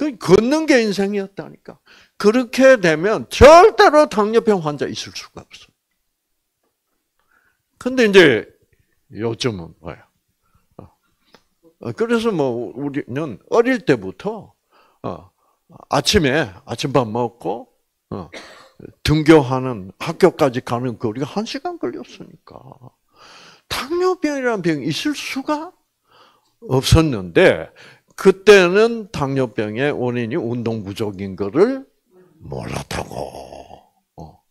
그 걷는 게 인생이었다니까. 그렇게 되면 절대로 당뇨병 환자 있을 수가 없어. 근데 이제 요즘은 뭐야? 어. 어, 그래서 뭐 우리는 어릴 때부터 어, 아침에 아침밥 먹고 어, 등교하는 학교까지 가는 거리가 한 시간 걸렸으니까 당뇨병이라는 병이 있을 수가 없었는데 그때는 당뇨병의 원인이 운동 부족인 것을 몰랐다고. 어.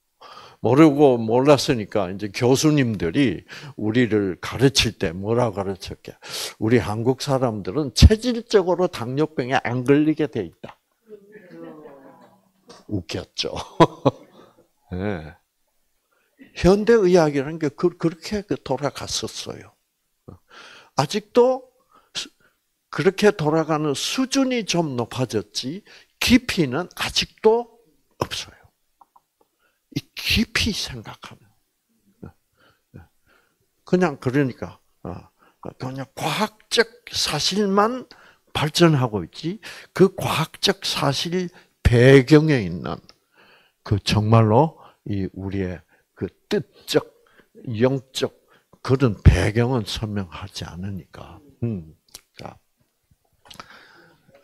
모르고 몰랐으니까 이제 교수님들이 우리를 가르칠 때 뭐라 가르쳤게? 우리 한국 사람들은 체질적으로 당뇨병에 안 걸리게 돼 있다. 웃겼죠. 네. 현대 의학이라는 게 그, 그렇게 그 돌아갔었어요. 아직도 그렇게 돌아가는 수준이 좀 높아졌지 깊이는 아직도 없어요. 이 깊이 생각하면 그냥 그러니까 어, 그냥 과학적 사실만 발전하고 있지 그 과학적 사실 배경에 있는 그 정말로 이 우리의 그 뜻적 영적 그런 배경은 설명하지 않으니까. 음.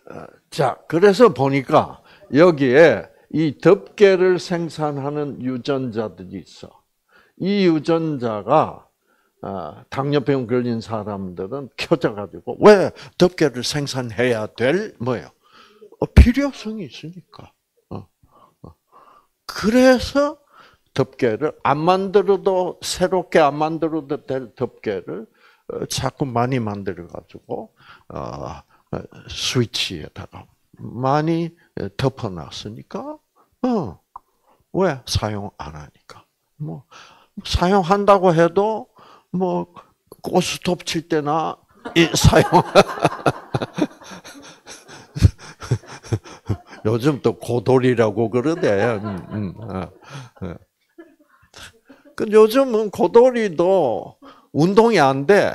자, 어, 자, 그래서 보니까 여기에 이 덮개를 생산하는 유전자들이 있어. 이 유전자가 어, 당뇨병 걸린 사람들은 켜져가지고 왜 덮개를 생산해야 될 뭐예요? 어, 필요성이 있으니까. 그래서 덮개를 안 만들어도 새롭게 안 만들어도 될 덮개를 자꾸 많이 만들어 가지고 스위치에다가 많이 덮어놨으니까, 어, 왜 사용 안 하니까? 뭐, 사용한다고 해도, 뭐, 고스톱 칠 때나, 이 사용, 요즘 또 고돌이라고 그러대. 음, 음, 어, 어. 그 요즘은 고돌이도 운동이 안 돼.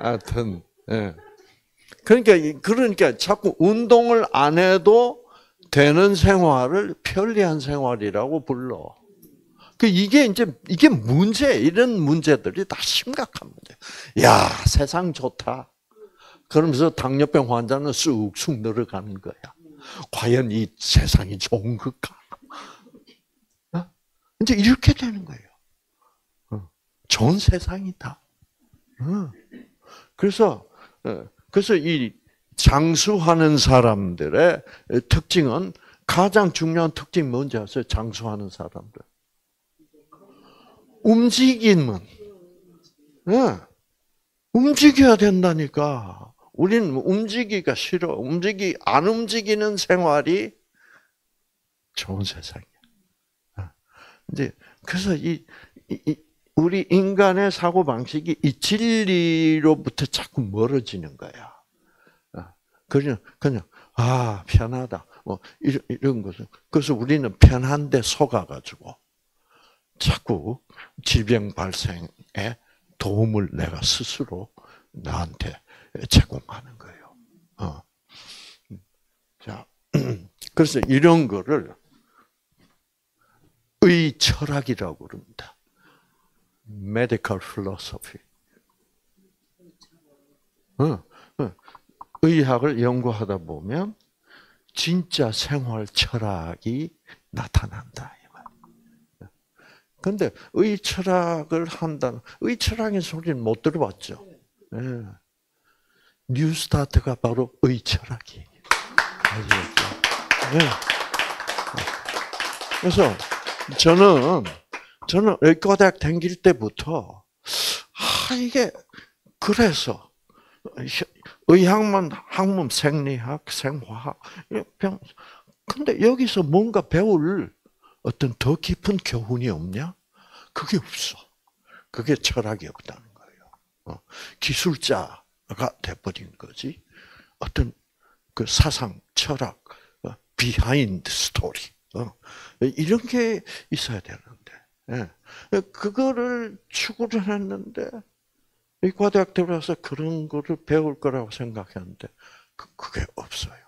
하여튼, 예. 그러니까, 그러니까 자꾸 운동을 안 해도 되는 생활을 편리한 생활이라고 불러. 그 이게 이제 이게 문제 이런 문제들이 다 심각한 문제. 야 세상 좋다. 그러면서 당뇨병 환자는 쑥쑥 늘어가는 거야. 과연 이 세상이 좋은 걸까? 어? 이제 이렇게 되는 거예요. 어. 좋은 세상이다. 어. 그래서 어, 그래서 이 장수하는 사람들의 특징은 가장 중요한 특징이 뭔지 아세요? 장수하는 사람들. 움직임은 네. 움직여야 된다니까. 우리는 움직이기가 싫어. 움직이 안 움직이는 생활이 좋은 세상이야. 이제 그래서 이, 이 우리 인간의 사고 방식이 이 진리로부터 자꾸 멀어지는 거야. 그냥 그냥 아 편하다. 뭐 이런, 이런 것은 그래서 우리는 편한데 속아가지고 자꾸 질병 발생에 도움을 내가 스스로 나한테 제공하는 거예요. 어. 자, 그래서 이런 거를 의철학이라고 그럽니다. Medical philosophy. 의학을 연구하다 보면 진짜 생활 철학이 나타난다. 근데 의철학을 한다는 의철학의 소리는 못 들어봤죠. 네. 뉴스타트가 바로 의철학이에요. 네. 그래서 저는 저는 의과대학 다닐 때부터 아 이게 그래서 의학만 학문 생리학, 생화학 병 근데 여기서 뭔가 배울 어떤 더 깊은 교훈이 없냐? 그게 없어. 그게 철학이 없다는 거예요. 어, 기술자가 돼버린 거지. 어떤 그 사상, 철학, behind story 어, 이런 게 있어야 되는데 예. 그거를 추구를 했는데 의과대학 들어와서 그런 거를 배울 거라고 생각했는데 그, 그게 없어요.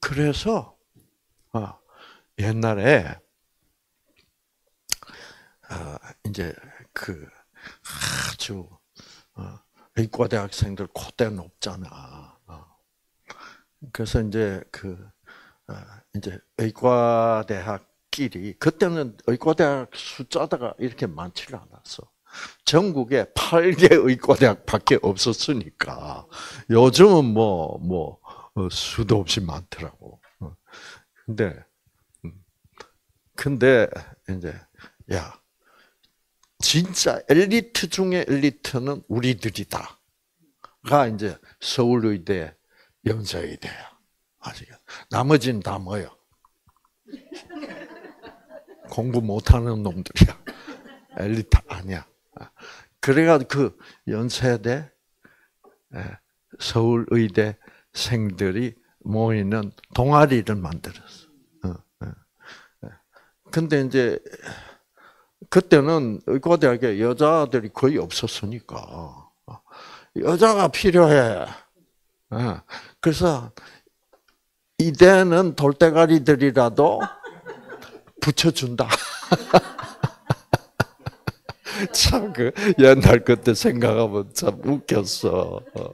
그래서 어, 옛날에 어, 이제 그 아주 어, 의과 대학생들 콧대 높잖아. 어. 그래서 이제 그 어, 이제 의과 대학 끼리 그때는 의과 대학 숫자가 이렇게 많지가 않았어. 전국에 8개 의과대학밖에 없었으니까 요즘은 뭐뭐 뭐, 어, 수도 없이 많더라고. 근데 음, 근데 이제 야 진짜 엘리트 중에 엘리트는 우리들이다. 가 이제 서울의대, 연세의대야. 아직 나머지는 다 뭐요? 공부 못하는 놈들이야. 엘리트 아니야. 그래가 그 연세대, 예, 서울의대 생들이 모이는 동아리를 만들었어. 어, 어, 어. 근데 이제 그때는 의과대학에 여자들이 거의 없었으니까 여자가 필요해. 그래서 이대는 돌대가리들이라도 붙여준다. 참, 그, 옛날 그때 생각하면 참 웃겼어. 어,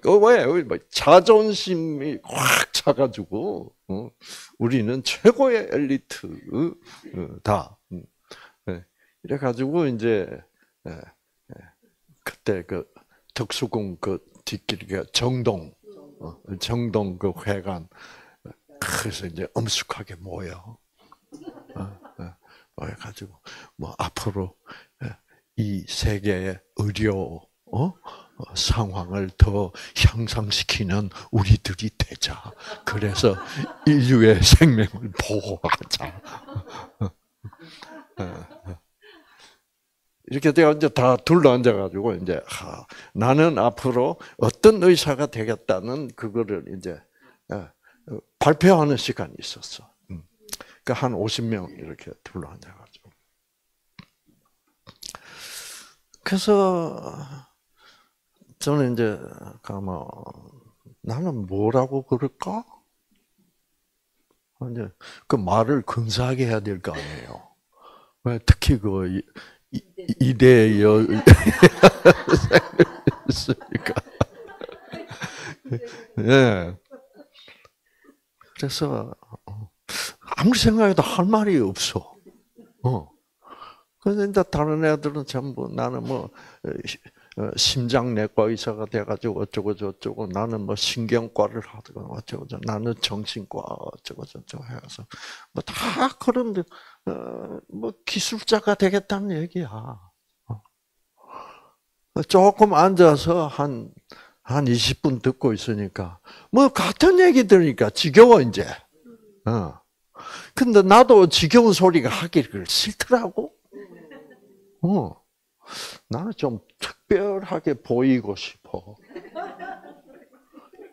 그 왜? 뭐 자존심이 확 차가지고, 어? 우리는 최고의 엘리트다. 음. 네. 이래 가지고, 이제, 예, 예. 그때 그 덕수궁 그 뒷길이가 정동, 어, 정동 그 회관, 그래서 이제 엄숙하게 모여. 모여가지고, 뭐, 앞으로 이 세계의 의료, 어? 상황을 더 향상시키는 우리들이 되자. 그래서 인류의 생명을 보호하자. 이렇게 되어 이제 다 둘러앉아 가지고 이제 하, 나는 앞으로 어떤 의사가 되겠다는 그거를 이제 발표하는 시간이 있었어. 음. 그한 50명 이렇게 둘러앉아 가지고. 그래서 저는 이제 가면 나는 뭐라고 그럴까? 이제 그 말을 근사하게 해야 될 거 아니에요. 왜 특히 그 이대 여 있으니까. 예. 그래서 아무리 생각해도 할 말이 없어. 어. 이제 다른 애들은 전부 나는 뭐 어, 심장내과 의사가 돼가지고 어쩌고 저쩌고 나는 뭐 신경과를 하든 어쩌고 저 나는 정신과 어쩌고 저쩌고 해서 뭐 다 그런데 어뭐 기술자가 되겠다는 얘기야. 어. 조금 앉아서 한, 한 20분 듣고 있으니까, 뭐, 같은 얘기 들으니까 지겨워, 이제. 어. 근데 나도 지겨운 소리가 하기를 싫더라고. 어. 나는 좀 특별하게 보이고 싶어.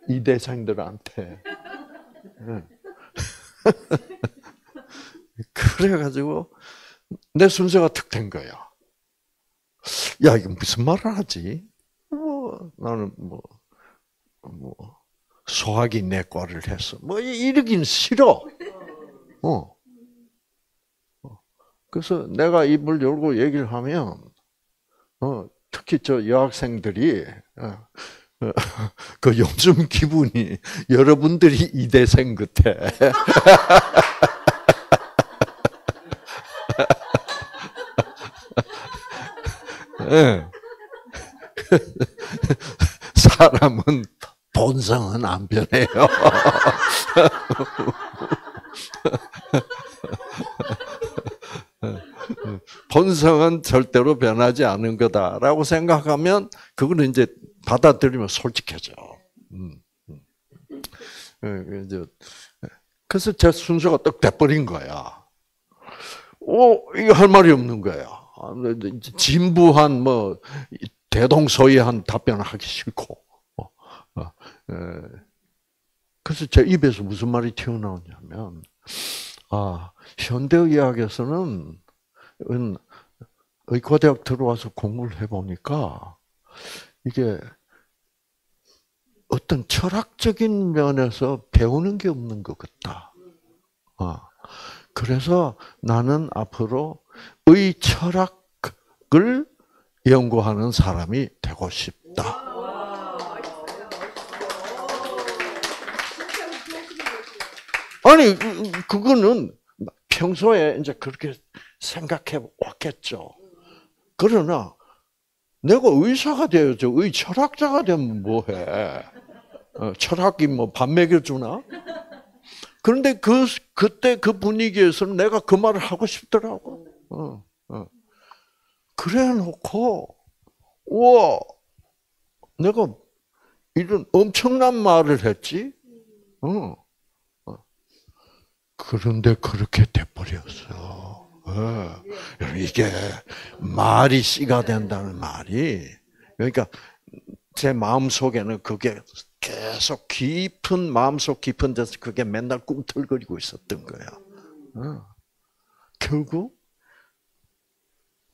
이 대생들한테. 그래가지고 내 순서가 특된 거야. 야, 이거 무슨 말을 하지? 뭐, 나는 뭐, 뭐, 소화기 내과를 했어. 뭐, 이러긴 싫어. 어. 어. 그래서 내가 입을 열고 얘기를 하면, 어, 특히 저 여학생들이 어, 어, 그 요즘 기분이 여러분들이 이대생 같아. 네. 사람은 본성은 안 변해요. 본성은 절대로 변하지 않은 거다라고 생각하면 그거는 이제 받아들이면 솔직해져. 음, 음. 예, 그래서 제 순서가 딱 돼버린 거야. 오, 이거 할 말이 없는 거야. 아, 진부한 뭐 대동소이한 답변을 하기 싫고. 어, 어, 예. 그래서 제 입에서 무슨 말이 튀어나오냐면, 아 현대의학에서는 의과대학 들어와서 공부를 해보니까 이게 어떤 철학적인 면에서 배우는 게 없는 것 같다. 아, 그래서 나는 앞으로 의 철학을 연구하는 사람이 되고 싶다. 아니 그거는 평소에 이제 그렇게 생각해 왔겠죠. 그러나 내가 의사가 되어죠. 의 철학자가 되면 뭐해? 어, 철학이 뭐 밥 먹여주나? 그런데 그 그때 그 분위기에서는 내가 그 말을 하고 싶더라고. 어, 어. 그래놓고 우와 내가 이런 엄청난 말을 했지. 어. 어. 그런데 그렇게 돼버렸어. 어. 이게 말이 씨가 된다는 말이 그러니까 제 마음 속에는 그게 계속 깊은 마음속 깊은 데서 그게 맨날 꿈틀거리고 있었던 거야. 어. 결국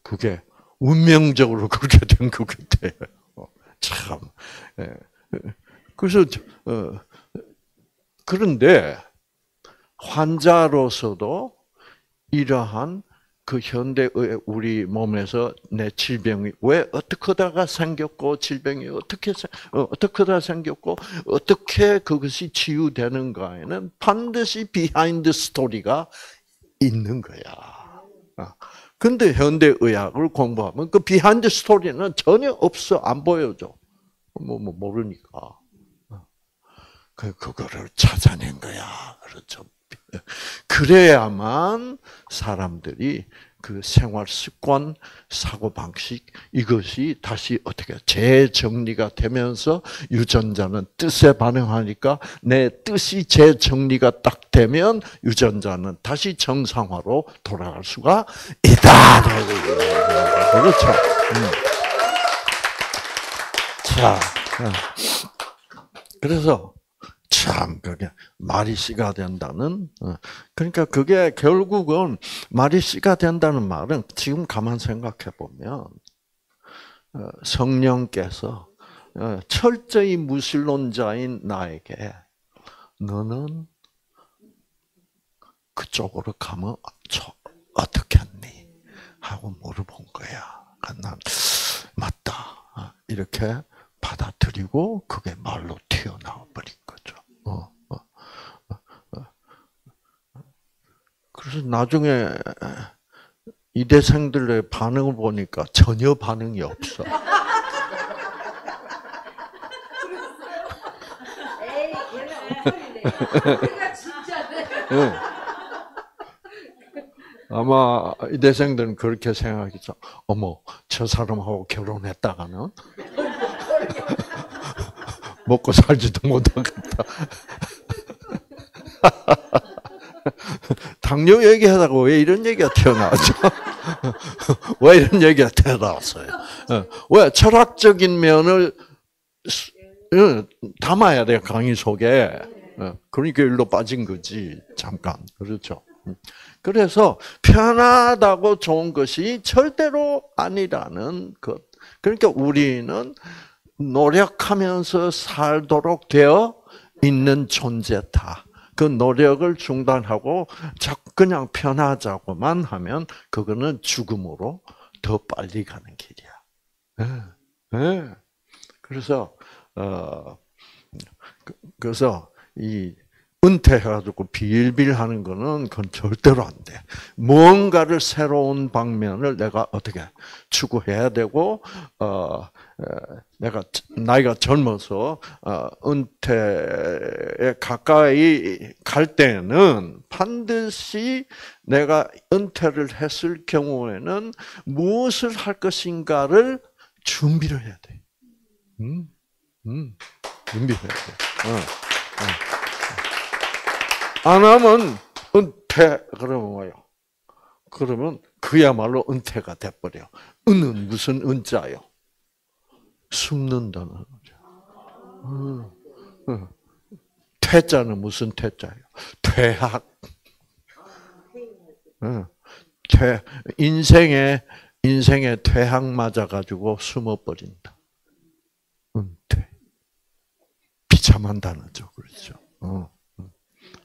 그게 운명적으로 그렇게 된 것 같아요. 어, 참. 예. 그래서 어, 그런데 환자로서도 이러한 그 현대의 우리 몸에서 내 질병이 왜 어떻게 하다가 생겼고 질병이 어떻게 어, 어떻게 하다 생겼고 어떻게 그것이 치유되는가에는 반드시 behind story가 있는 거야. 아, 근데 현대 의학을 공부하면 그 behind story는 전혀 없어 안 보여줘. 뭐, 뭐 모르니까. 어. 그 그거를 찾아낸 거야. 그렇죠. 그래야만 사람들이 그 생활 습관, 사고 방식 이것이 다시 어떻게 재정리가 되면서 유전자는 뜻에 반응하니까 내 뜻이 재정리가 딱 되면 유전자는 다시 정상화로 돌아갈 수가 있다. 그렇죠. 음. 자, 어. 그래서 참 그게 말이 씨가 된다는 어. 그러니까 그게 결국은 말이 씨가 된다는 말은 지금 가만 생각해 보면 어, 성령께서 어, 철저히 무신론자인 나에게 너는 그쪽으로 가면 어떻게 했니? 하고 물어본 거야. 난 맞다 이렇게 받아들이고 그게 말로 튀어나와 버린 거죠. 어, 어, 어, 그래서 나중에 이대생들의 반응을 보니까 전혀 반응이 없어. 아마 이대생들은 그렇게 생각했죠. 어머, 저 사람하고 결혼했다가는 먹고 살지도 못하겠다. 당뇨 얘기하다가 왜 이런 얘기가 튀어나왔죠? 왜 이런 얘기가 튀어나왔어요? 어, 왜 철학적인 면을 어, 담아야 돼 강의 속에. 어, 그러니까 일로 빠진 거지 잠깐 그렇죠. 음. 그래서 편하다고 좋은 것이 절대로 아니라는 것. 그러니까 우리는 노력하면서 살도록 되어 있는 존재다. 그 노력을 중단하고 그냥 편하자고만 하면 그거는 죽음으로 더 빨리 가는 길이야. 네. 네. 그래서 어 그, 그래서 이 은퇴해가지고 빌빌하는 거는 그건 절대로 안 돼. 뭔가를 새로운 방면을 내가 어떻게 추구해야 되고, 어, 내가 나이가 젊어서 어, 은퇴에 가까이 갈 때는 반드시 내가 은퇴를 했을 경우에는 무엇을 할 것인가를 준비를 해야 돼. 음, 음, 준비해야 돼. 어, 어. 안 하면 은퇴 그러면 뭐요? 그러면 그야말로 은퇴가 돼버려. 은은 무슨 은자요? 숨는다는 거죠. 퇴자는 무슨 퇴자요? 퇴학. 음, 퇴 인생에 인생에 퇴학 맞아 가지고 숨어버린다. 은퇴. 비참한 단어죠, 그렇죠? 어.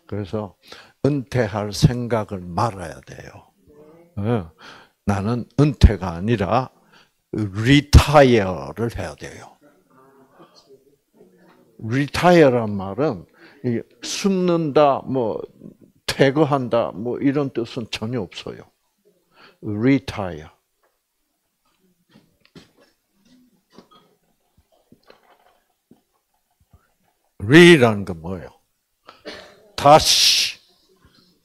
그래서 은퇴할 생각을 말아야 돼요. 어, 나는 은퇴가 아니라 retire를 해야 돼요. retire란 말은 숨는다, 뭐 퇴거한다, 뭐 이런 뜻은 전혀 없어요. retire. re라는 건 뭐예요? 다시,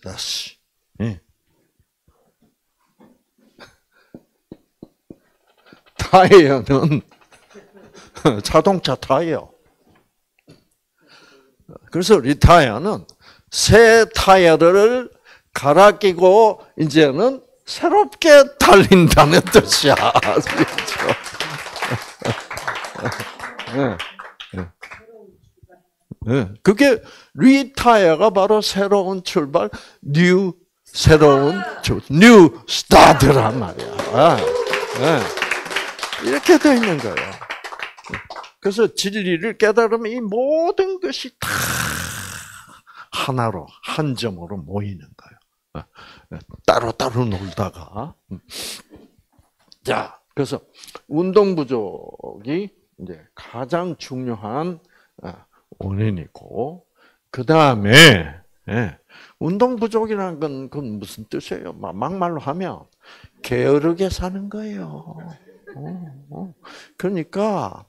다시. 예. 타이어는 자동차 타이어. 그래서 retire는 새 타이어를 갈아 끼고 이제는 새롭게 달린다는 뜻이야. 그렇죠? 네. 네. 그게 retire가 바로 새로운 출발, new 새로운 new start란 말이야. 네. 이렇게 되어 있는 거예요. 그래서 진리를 깨달으면 이 모든 것이 다 하나로 한 점으로 모이는 거예요. 따로 따로 놀다가 자 그래서 운동 부족이 이제 가장 중요한 원인이고 그 다음에 예, 운동 부족이라는 건 그건 무슨 뜻이에요? 막말로 하면 게으르게 사는 거예요. 어, 어. 그러니까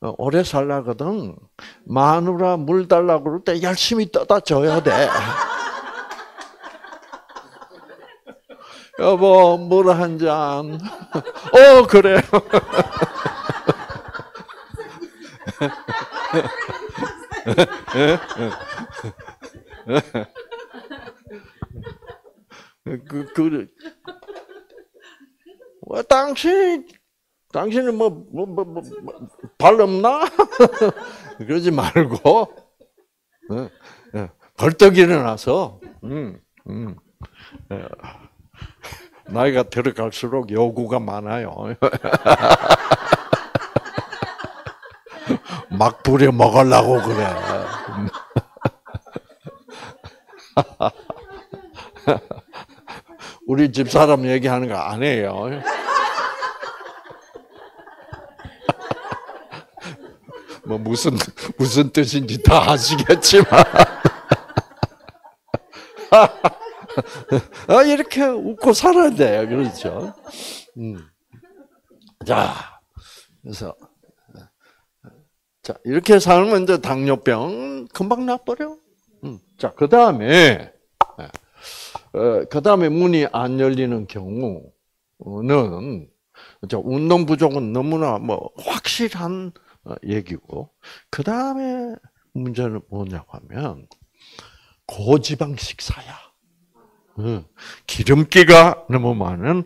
어, 오래 살라거든 마누라 물 달라고 그럴 때 열심히 떠다 줘야 돼. 여보 물 한 잔. 어 그래요. 그, 그, 뭐, 당신 당신은 뭐, 뭐, 뭐, 뭐, 뭐 발 없나? 그러지 말고, 어, 어, 벌떡 일어나서, 음, 음, 어, 나이가 들어갈수록 요구가 많아요. 막 부려 먹으려고 그래. 우리 집사람 얘기하는 거 아니에요. 뭐 무슨 무슨 뜻인지 다 아시겠지만 아, 이렇게 웃고 살아야 돼요, 그렇죠? 음. 자, 그래서 자 이렇게 살면 이제 당뇨병 금방 나버려. 음. 자, 그 다음에 어, 그 다음에 문이 안 열리는 경우는 운동 부족은 너무나 뭐 확실한 어, 얘기고 그 다음에 문제는 뭐냐고 하면 고지방 식사야. 기름기가 너무 많은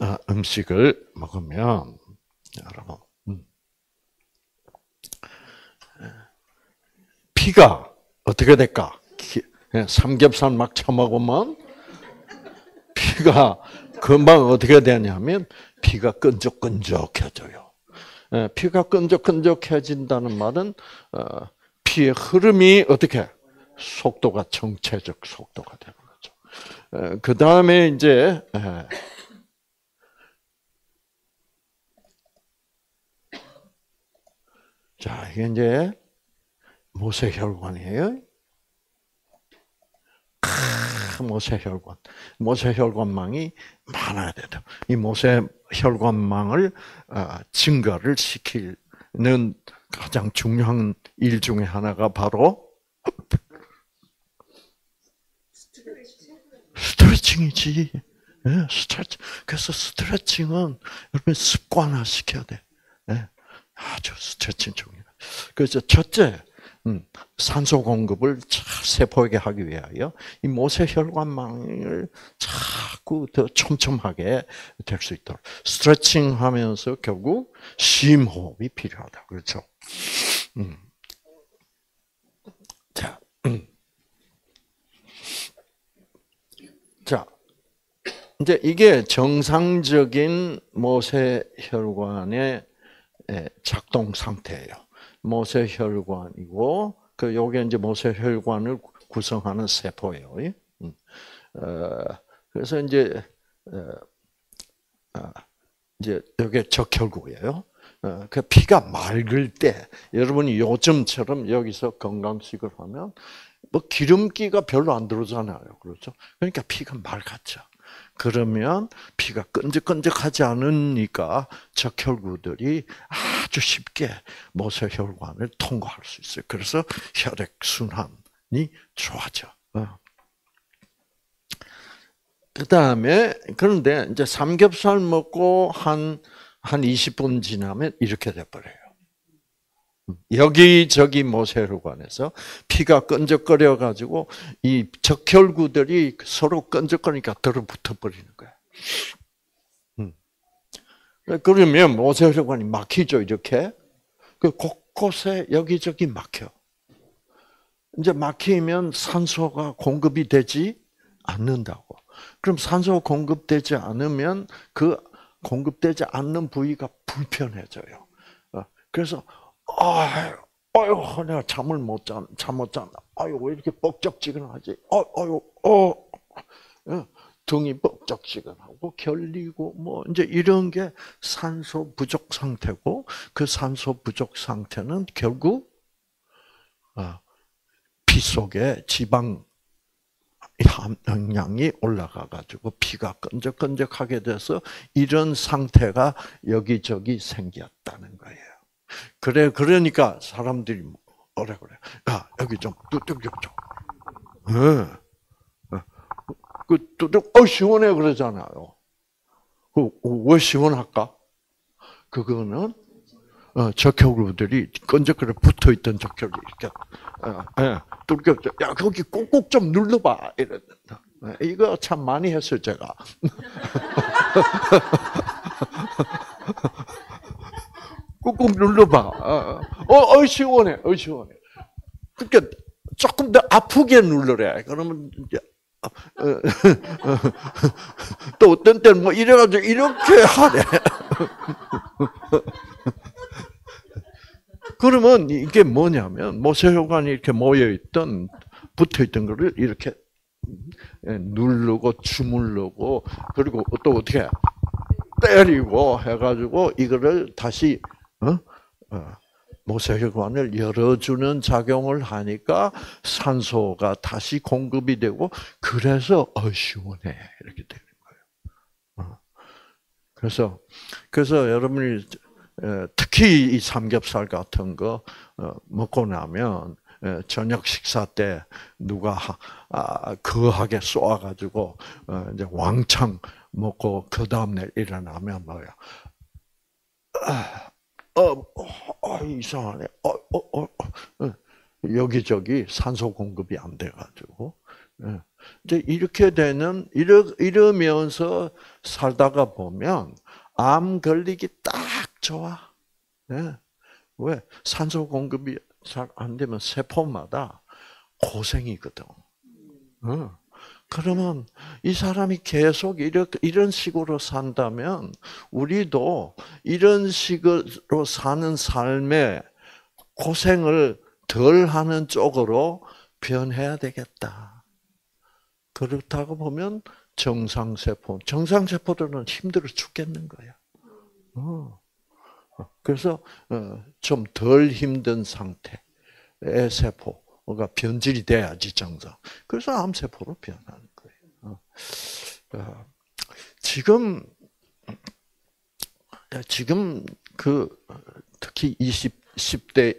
어, 음식을 먹으면 여러분 음. 피가 어떻게 될까? 예, 삼겹살 막 처먹으면 피가 금방 어떻게 되냐면 피가 끈적끈적해져요. 예, 피가 끈적끈적해진다는 말은 어, 피의 흐름이 어떻게 속도가 정체적 속도가 되는 거죠. 예, 그 다음에 이제 예. 자 이게 이제 모세혈관이에요. 모세 혈관, 모세 혈관망이 많아야 된다. 이 모세 혈관망을 어, 증가를 시키는 가장 중요한 일 중에 하나가 바로 스트레칭이지. 네, 스트레칭. 그래서 스트레칭은 여러분 습관화 시켜야 돼. 네, 아주 스트레칭 중요해. 그래서 첫째, 음, 산소 공급을 세포에게 하기 위하여 이 모세 혈관망을 자꾸 더 촘촘하게 될 수 있도록 스트레칭 하면서 결국 심호흡이 필요하다. 그렇죠? 음. 자, 음. 자, 이제 이게 정상적인 모세혈관의 작동 상태예요. 모세혈관이고 그 요게 이제 모세혈관을 구성하는 세포예요. 음. 어, 그래서 이제 어, 어, 이제 여기 적혈구예요. 어, 그 피가 맑을 때 여러분이 요즘처럼 여기서 건강식을 하면 뭐 기름기가 별로 안 들어오잖아요. 그렇죠? 그러니까 피가 맑았죠. 그러면 피가 끈적끈적하지 않으니까 적혈구들이 아주 쉽게 모세혈관을 통과할 수 있어요. 그래서 혈액 순환이 좋아져. 어. 그 다음에 그런데 이제 삼겹살 먹고 한 한 20분 지나면 이렇게 돼버려요. 여기저기 모세혈관에서 피가 끈적거려 가지고 이 적혈구들이 서로 끈적거리니까 들어붙어 버리는 거야. 음. 그러면 모세혈관이 막히죠 이렇게. 그 곳곳에 여기저기 막혀. 이제 막히면 산소가 공급이 되지 않는다고. 그럼 산소 공급되지 않으면 그 공급되지 않는 부위가 불편해져요. 어, 그래서 아유, 아유, 내가 잠을 못 잤, 잠못 잤나. 아유, 왜 이렇게 뻑적지근하지? 아, 아유, 어, 어, 등이 뻑적지근하고 결리고 뭐 이제 이런 게 산소 부족 상태고 그 산소 부족 상태는 결국 어, 피 속에 지방 함량이 올라가 가지고 피가 끈적끈적하게 돼서 이런 상태가 여기저기 생겼다는 거예요. 그래 그러니까 사람들이 뭐래 그래. 야 여기 좀 뚜둑 좀. 네. 그 뚜둑 어 시원해 그러잖아요. 그 왜 시원할까? 그거는 어, 적혈구들이 끈적거려 붙어 있던 적혈이 이렇게 어, 예, 뚫겨 야 거기 꾹꾹 좀 눌러봐 이랬다. 어, 이거 참 많이 했어요 제가. 꾹꾹 눌러봐. 어, 어, 시원해, 어 시원해. 그러니까 조금 더 아프게 눌러래. 그러면 이제 또 어떤 때는 뭐 이래가지고 이렇게 하래. 그러면 이게 뭐냐면 모세혈관이 이렇게 모여 있던 붙어 있던 거를 이렇게 예, 누르고 주물르고 그리고 또 어떻게 때리고 해가지고 이거를 다시 어? 어, 모세혈관을 열어주는 작용을 하니까 산소가 다시 공급이 되고 그래서 어 시원해 이렇게 되는 거예요. 어. 그래서 그래서 여러분이 특히 이 삼겹살 같은 거 어, 먹고 나면 저녁 식사 때 누가 아, 거하게 쏘아가지고 어, 이제 왕창 먹고 그 다음날 일어나면 뭐야? 아, 어, 어, 어 이상하네. 어, 어, 어, 어, 여기저기 산소 공급이 안 돼가지고 이제 이렇게 되는 이러 이러면서 살다가 보면 암 걸리기 딱 좋아. 네. 왜? 산소 공급이 잘 안 되면 세포마다 고생이거든. 어. 그러면 이 사람이 계속 이렇게, 이런 식으로 산다면 우리도 이런 식으로 사는 삶에 고생을 덜 하는 쪽으로 변해야 되겠다. 그렇다고 보면 정상세포, 정상세포들은 힘들어 죽겠는 거야. 어. 그래서 어, 좀덜 힘든 상태의 세포 가 변질이 돼야지 정상. 그래서 암세포로 변하는 거예요. 어. 어, 지금 지금 그 특히 20, 10대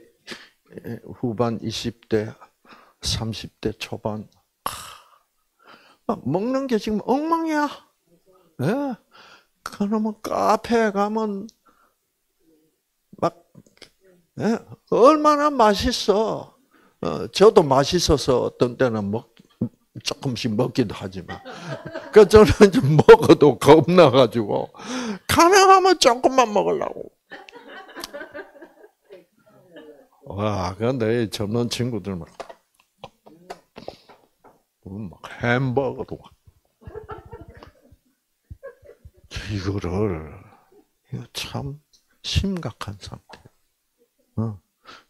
후반, 20대, 30대 초반 먹는 게 지금 엉망이야. 예. 그러면 카페 가면 막 예? 얼마나 맛있어. 어, 저도 맛있어서 어떤 때는 먹 조금씩 먹기도 하지만 그 저는 좀 먹어도 겁나 가지고 가능하면 조금만 먹으려고. 와, 근데 젊은 친구들 막, 막 햄버거도 이거를 이거 참 심각한 상태. 어.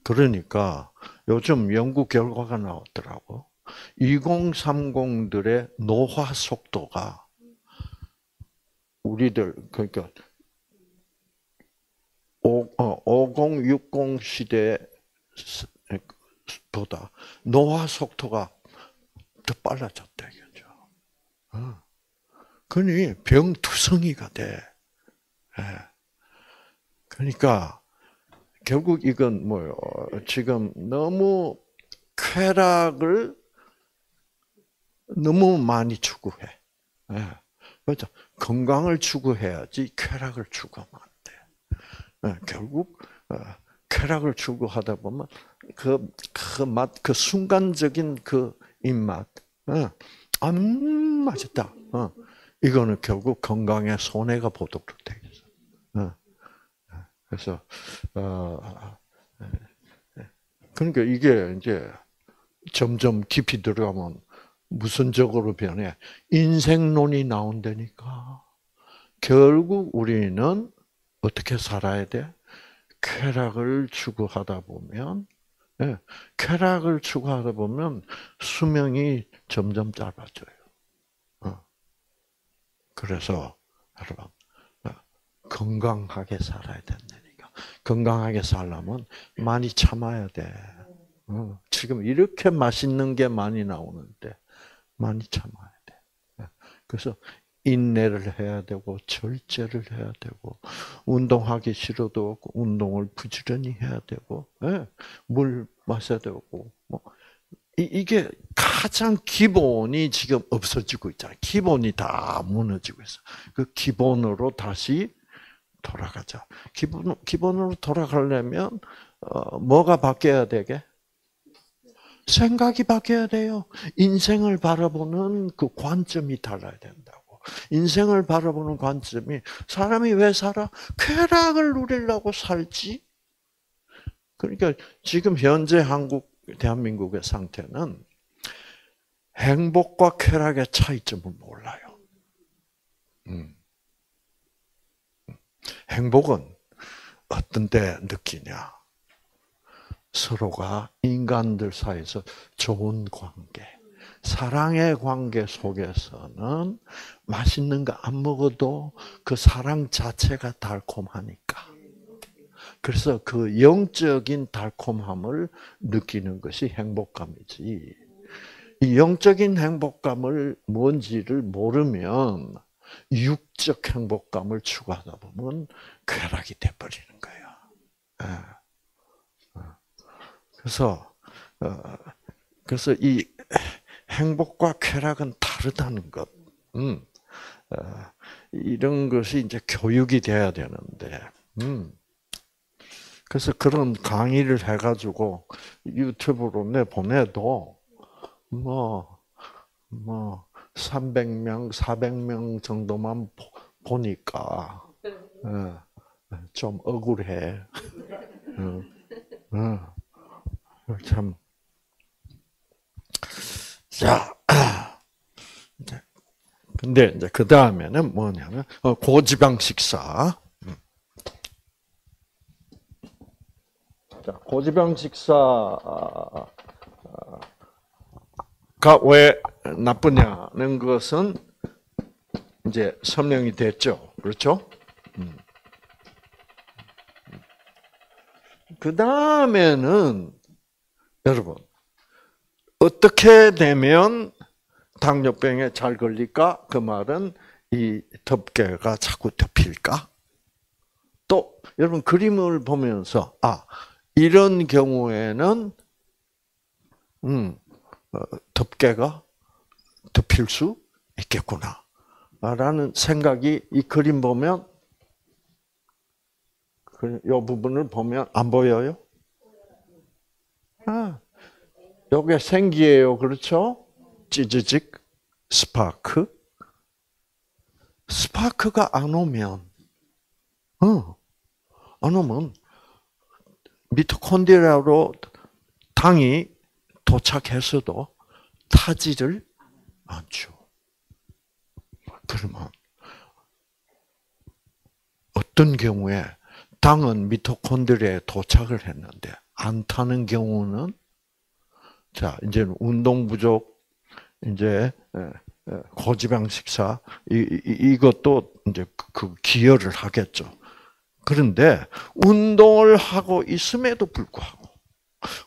그러니까 요즘 연구 결과가 나왔더라고. 2030들의 노화 속도가 우리들 그러니까 5060 시대보다 노화 속도가 더 빨라졌다 이거죠. 어. 그러니 병투성이가 돼. 예. 그러니까 결국 이건 뭐요? 지금 너무 쾌락을 너무 많이 추구해. 예. 그렇죠. 건강을 추구해야지 쾌락을 추구하면 안 돼. 예. 결국 어, 쾌락을 추구하다 보면 그그 맛, 그 순간적인 그 입맛, 어, 안 맛있다. 어. 이거는 결국 건강에 손해가 보도록 되겠어. 그래서 어, 그러니까 이게 이제 점점 깊이 들어가면 무슨 적으로 변해? 인생론이 나온다니까. 결국 우리는 어떻게 살아야 돼? 쾌락을 추구하다 보면, 네, 쾌락을 추구하다 보면 수명이 점점 짧아져요. 어. 그래서 여러분 어, 건강하게 살아야 된다니까. 건강하게 살려면 많이 참아야 돼. 어, 지금 이렇게 맛있는 게 많이 나오는데 많이 참아야 돼. 예. 그래서 인내를 해야 되고 절제를 해야 되고 운동하기 싫어도 운동을 부지런히 해야 되고 예. 물 마셔야 되고 뭐 이게 가장 기본이 지금 없어지고 있잖아요. 기본이 다 무너지고 있어. 그 기본으로 다시 돌아가자. 기본 기본으로 돌아가려면 어, 뭐가 바뀌어야 되게? 생각이 바뀌어야 돼요. 인생을 바라보는 그 관점이 달라야 된다고. 인생을 바라보는 관점이 사람이 왜 살아? 쾌락을 누리려고 살지. 그러니까 지금 현재 한국 대한민국의 상태는 행복과 쾌락의 차이점을 몰라요. 음. 행복은 어떤 때 느끼냐? 서로가 인간들 사이에서 좋은 관계, 사랑의 관계 속에서는 맛있는 거 안 먹어도 그 사랑 자체가 달콤하니까. 그래서 그 영적인 달콤함을 느끼는 것이 행복감이지. 이 영적인 행복감을 뭔지를 모르면 육적 행복감을 추구하다 보면 쾌락이 돼버리는 거예요. 예. 그래서 어, 그래서 이 행복과 쾌락은 다르다는 것. 음, 어, 이런 것이 이제 교육이 돼야 되는데. 음. 그래서 그런 강의를 해가지고 유튜브로 내 보내도 뭐, 뭐, 300명, 400명 정도만 보, 니까 어, 좀 억울해. 어, 어. 참. 자, 근데 이제 그 다음에는 뭐냐면 어, 고지방 식사. 음. 자, 고지방 식사가 왜 나쁘냐는 것은 이제 설명이 됐죠. 그렇죠? 음. 그 다음에는 여러분, 어떻게 되면 당뇨병에 잘 걸릴까? 그 말은 이 덮개가 자꾸 덮일까? 또 여러분 그림을 보면서 아 이런 경우에는 음 어, 덮개가 덮일 수 있겠구나 라는 생각이 이 그림 보면 그, 이 부분을 보면 안 보여요? 아, 요게 생기예요. 그렇죠? 찌지직 스파크. 스파크가 안 오면, 어, 안 오면 미토콘드리아로 당이 도착했어도 타지를 않죠. 그러면 어떤 경우에 당은 미토콘드리아에 도착을 했는데 안 타는 경우는 자 이제 운동 부족, 이제 고지방 식사 이, 이 이 것도 이제 그 기여를 하겠죠. 그런데 운동을 하고 있음에도 불구하고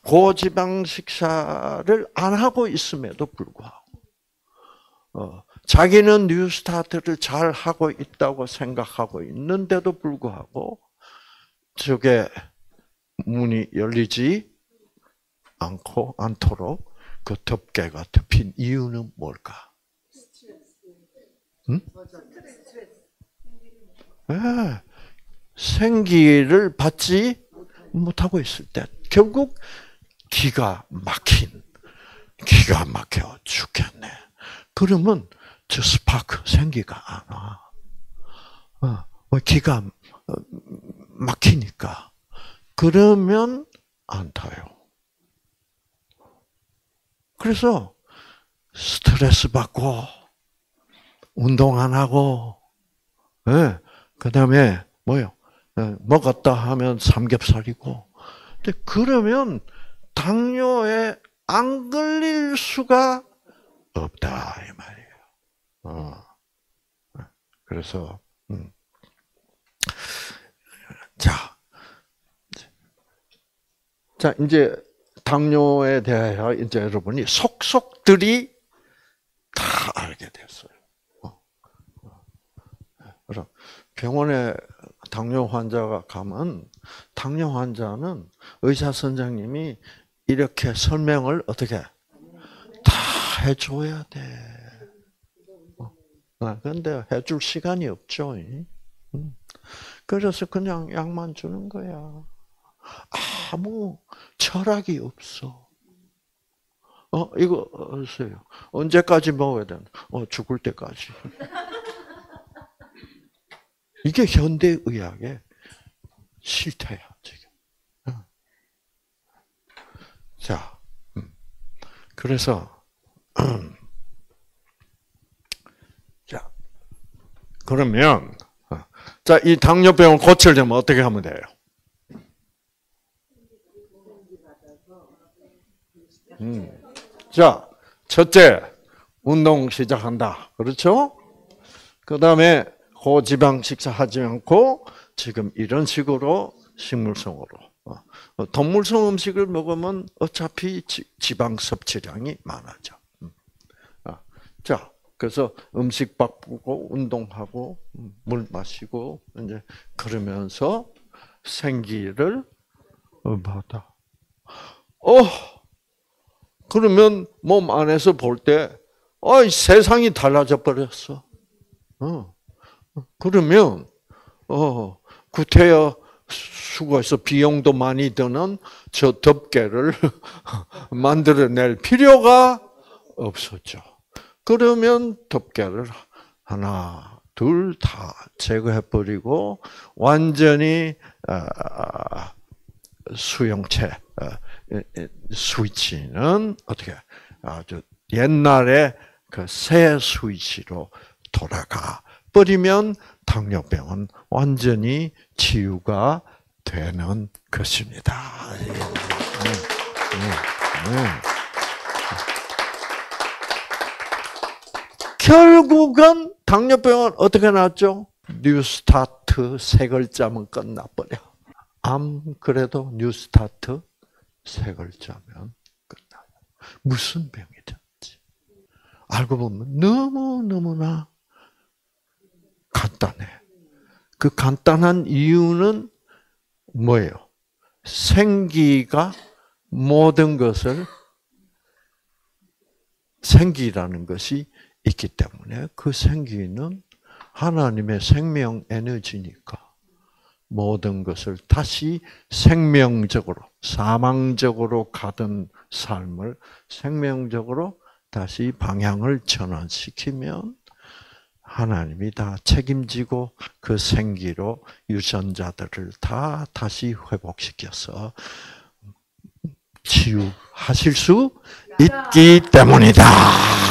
고지방 식사를 안 하고 있음에도 불구하고 어, 자기는 뉴스타트를 잘 하고 있다고 생각하고 있는데도 불구하고 저게 문이 열리지 않고 않도록 그 덮개가 덮인 이유는 뭘까? 응? 네. 생기를 받지 못하고 있을 때 결국 기가 막힌 기가 막혀 죽겠네. 그러면 저 스파크 생기가 안 와. 어, 뭐 기가 막히니까. 그러면 안 타요. 그래서 스트레스 받고 운동 안 하고, 예, 네, 그 다음에 뭐요? 네, 먹었다 하면 삼겹살이고. 근데 그러면 당뇨에 안 걸릴 수가 없다 이 말이에요. 어. 그래서 음. 자, 자 이제 당뇨에 대하여 이제 여러분이 속속들이 다 알게 됐어요. 어. 그럼 병원에 당뇨 환자가 가면 당뇨 환자는 의사 선생님이 이렇게 설명을 어떻게 다 해줘야 돼. 어. 그런데 해줄 시간이 없죠. 음. 그래서 그냥 약만 주는 거야. 아무 철학이 없어. 어, 이거, 어세요. 언제까지 먹어야 되나? 어, 죽을 때까지. 이게 현대의학의 실태야, 지금. 어. 자, 음. 그래서, 자, 그러면, 어. 자, 이 당뇨병을 고치려면 어떻게 하면 돼요? 음. 자, 첫째, 운동 시작한다. 그렇죠? 그 다음에 고지방 식사 하지 않고 지금 이런 식으로 식물성으로 어, 동물성 음식을 먹으면 어차피 지방 섭취량이 많아져. 음. 아, 자, 그래서 음식 바꾸고 운동하고 음, 물 마시고 이제 그러면서 생기를 받아. 어, 그러면 몸 안에서 볼 때, 어, 세상이 달라져 버렸어. 어. 그러면 어 구태여 수고해서 비용도 많이 드는 저 덮개를 만들어낼 필요가 없었죠. 그러면 덮개를 하나, 둘 다 제거해버리고 완전히 아, 수용체 아, 스위치는 어떻게 아주 옛날에 그 새 스위치로 돌아가 버리면 당뇨병은 완전히 치유가 되는 것입니다. 네, 네, 네. 결국은 당뇨병은 어떻게 났죠? 뉴스타트 세 글자면 끝나버려. 암 그래도 뉴스타트 세 글자면 끝나요. 무슨 병이든지. 알고 보면 너무 너무나 간단해. 그 간단한 이유는 뭐예요? 생기가 모든 것을 생기라는 것이 있기 때문에 그 생기는 하나님의 생명 에너지니까 모든 것을 다시 생명적으로 사망적으로 가던 삶을 생명적으로 다시 방향을 전환시키면 하나님이 다 책임지고 그 생기로 유전자들을 다 다시 회복시켜서 치유하실 수 있기 때문이다.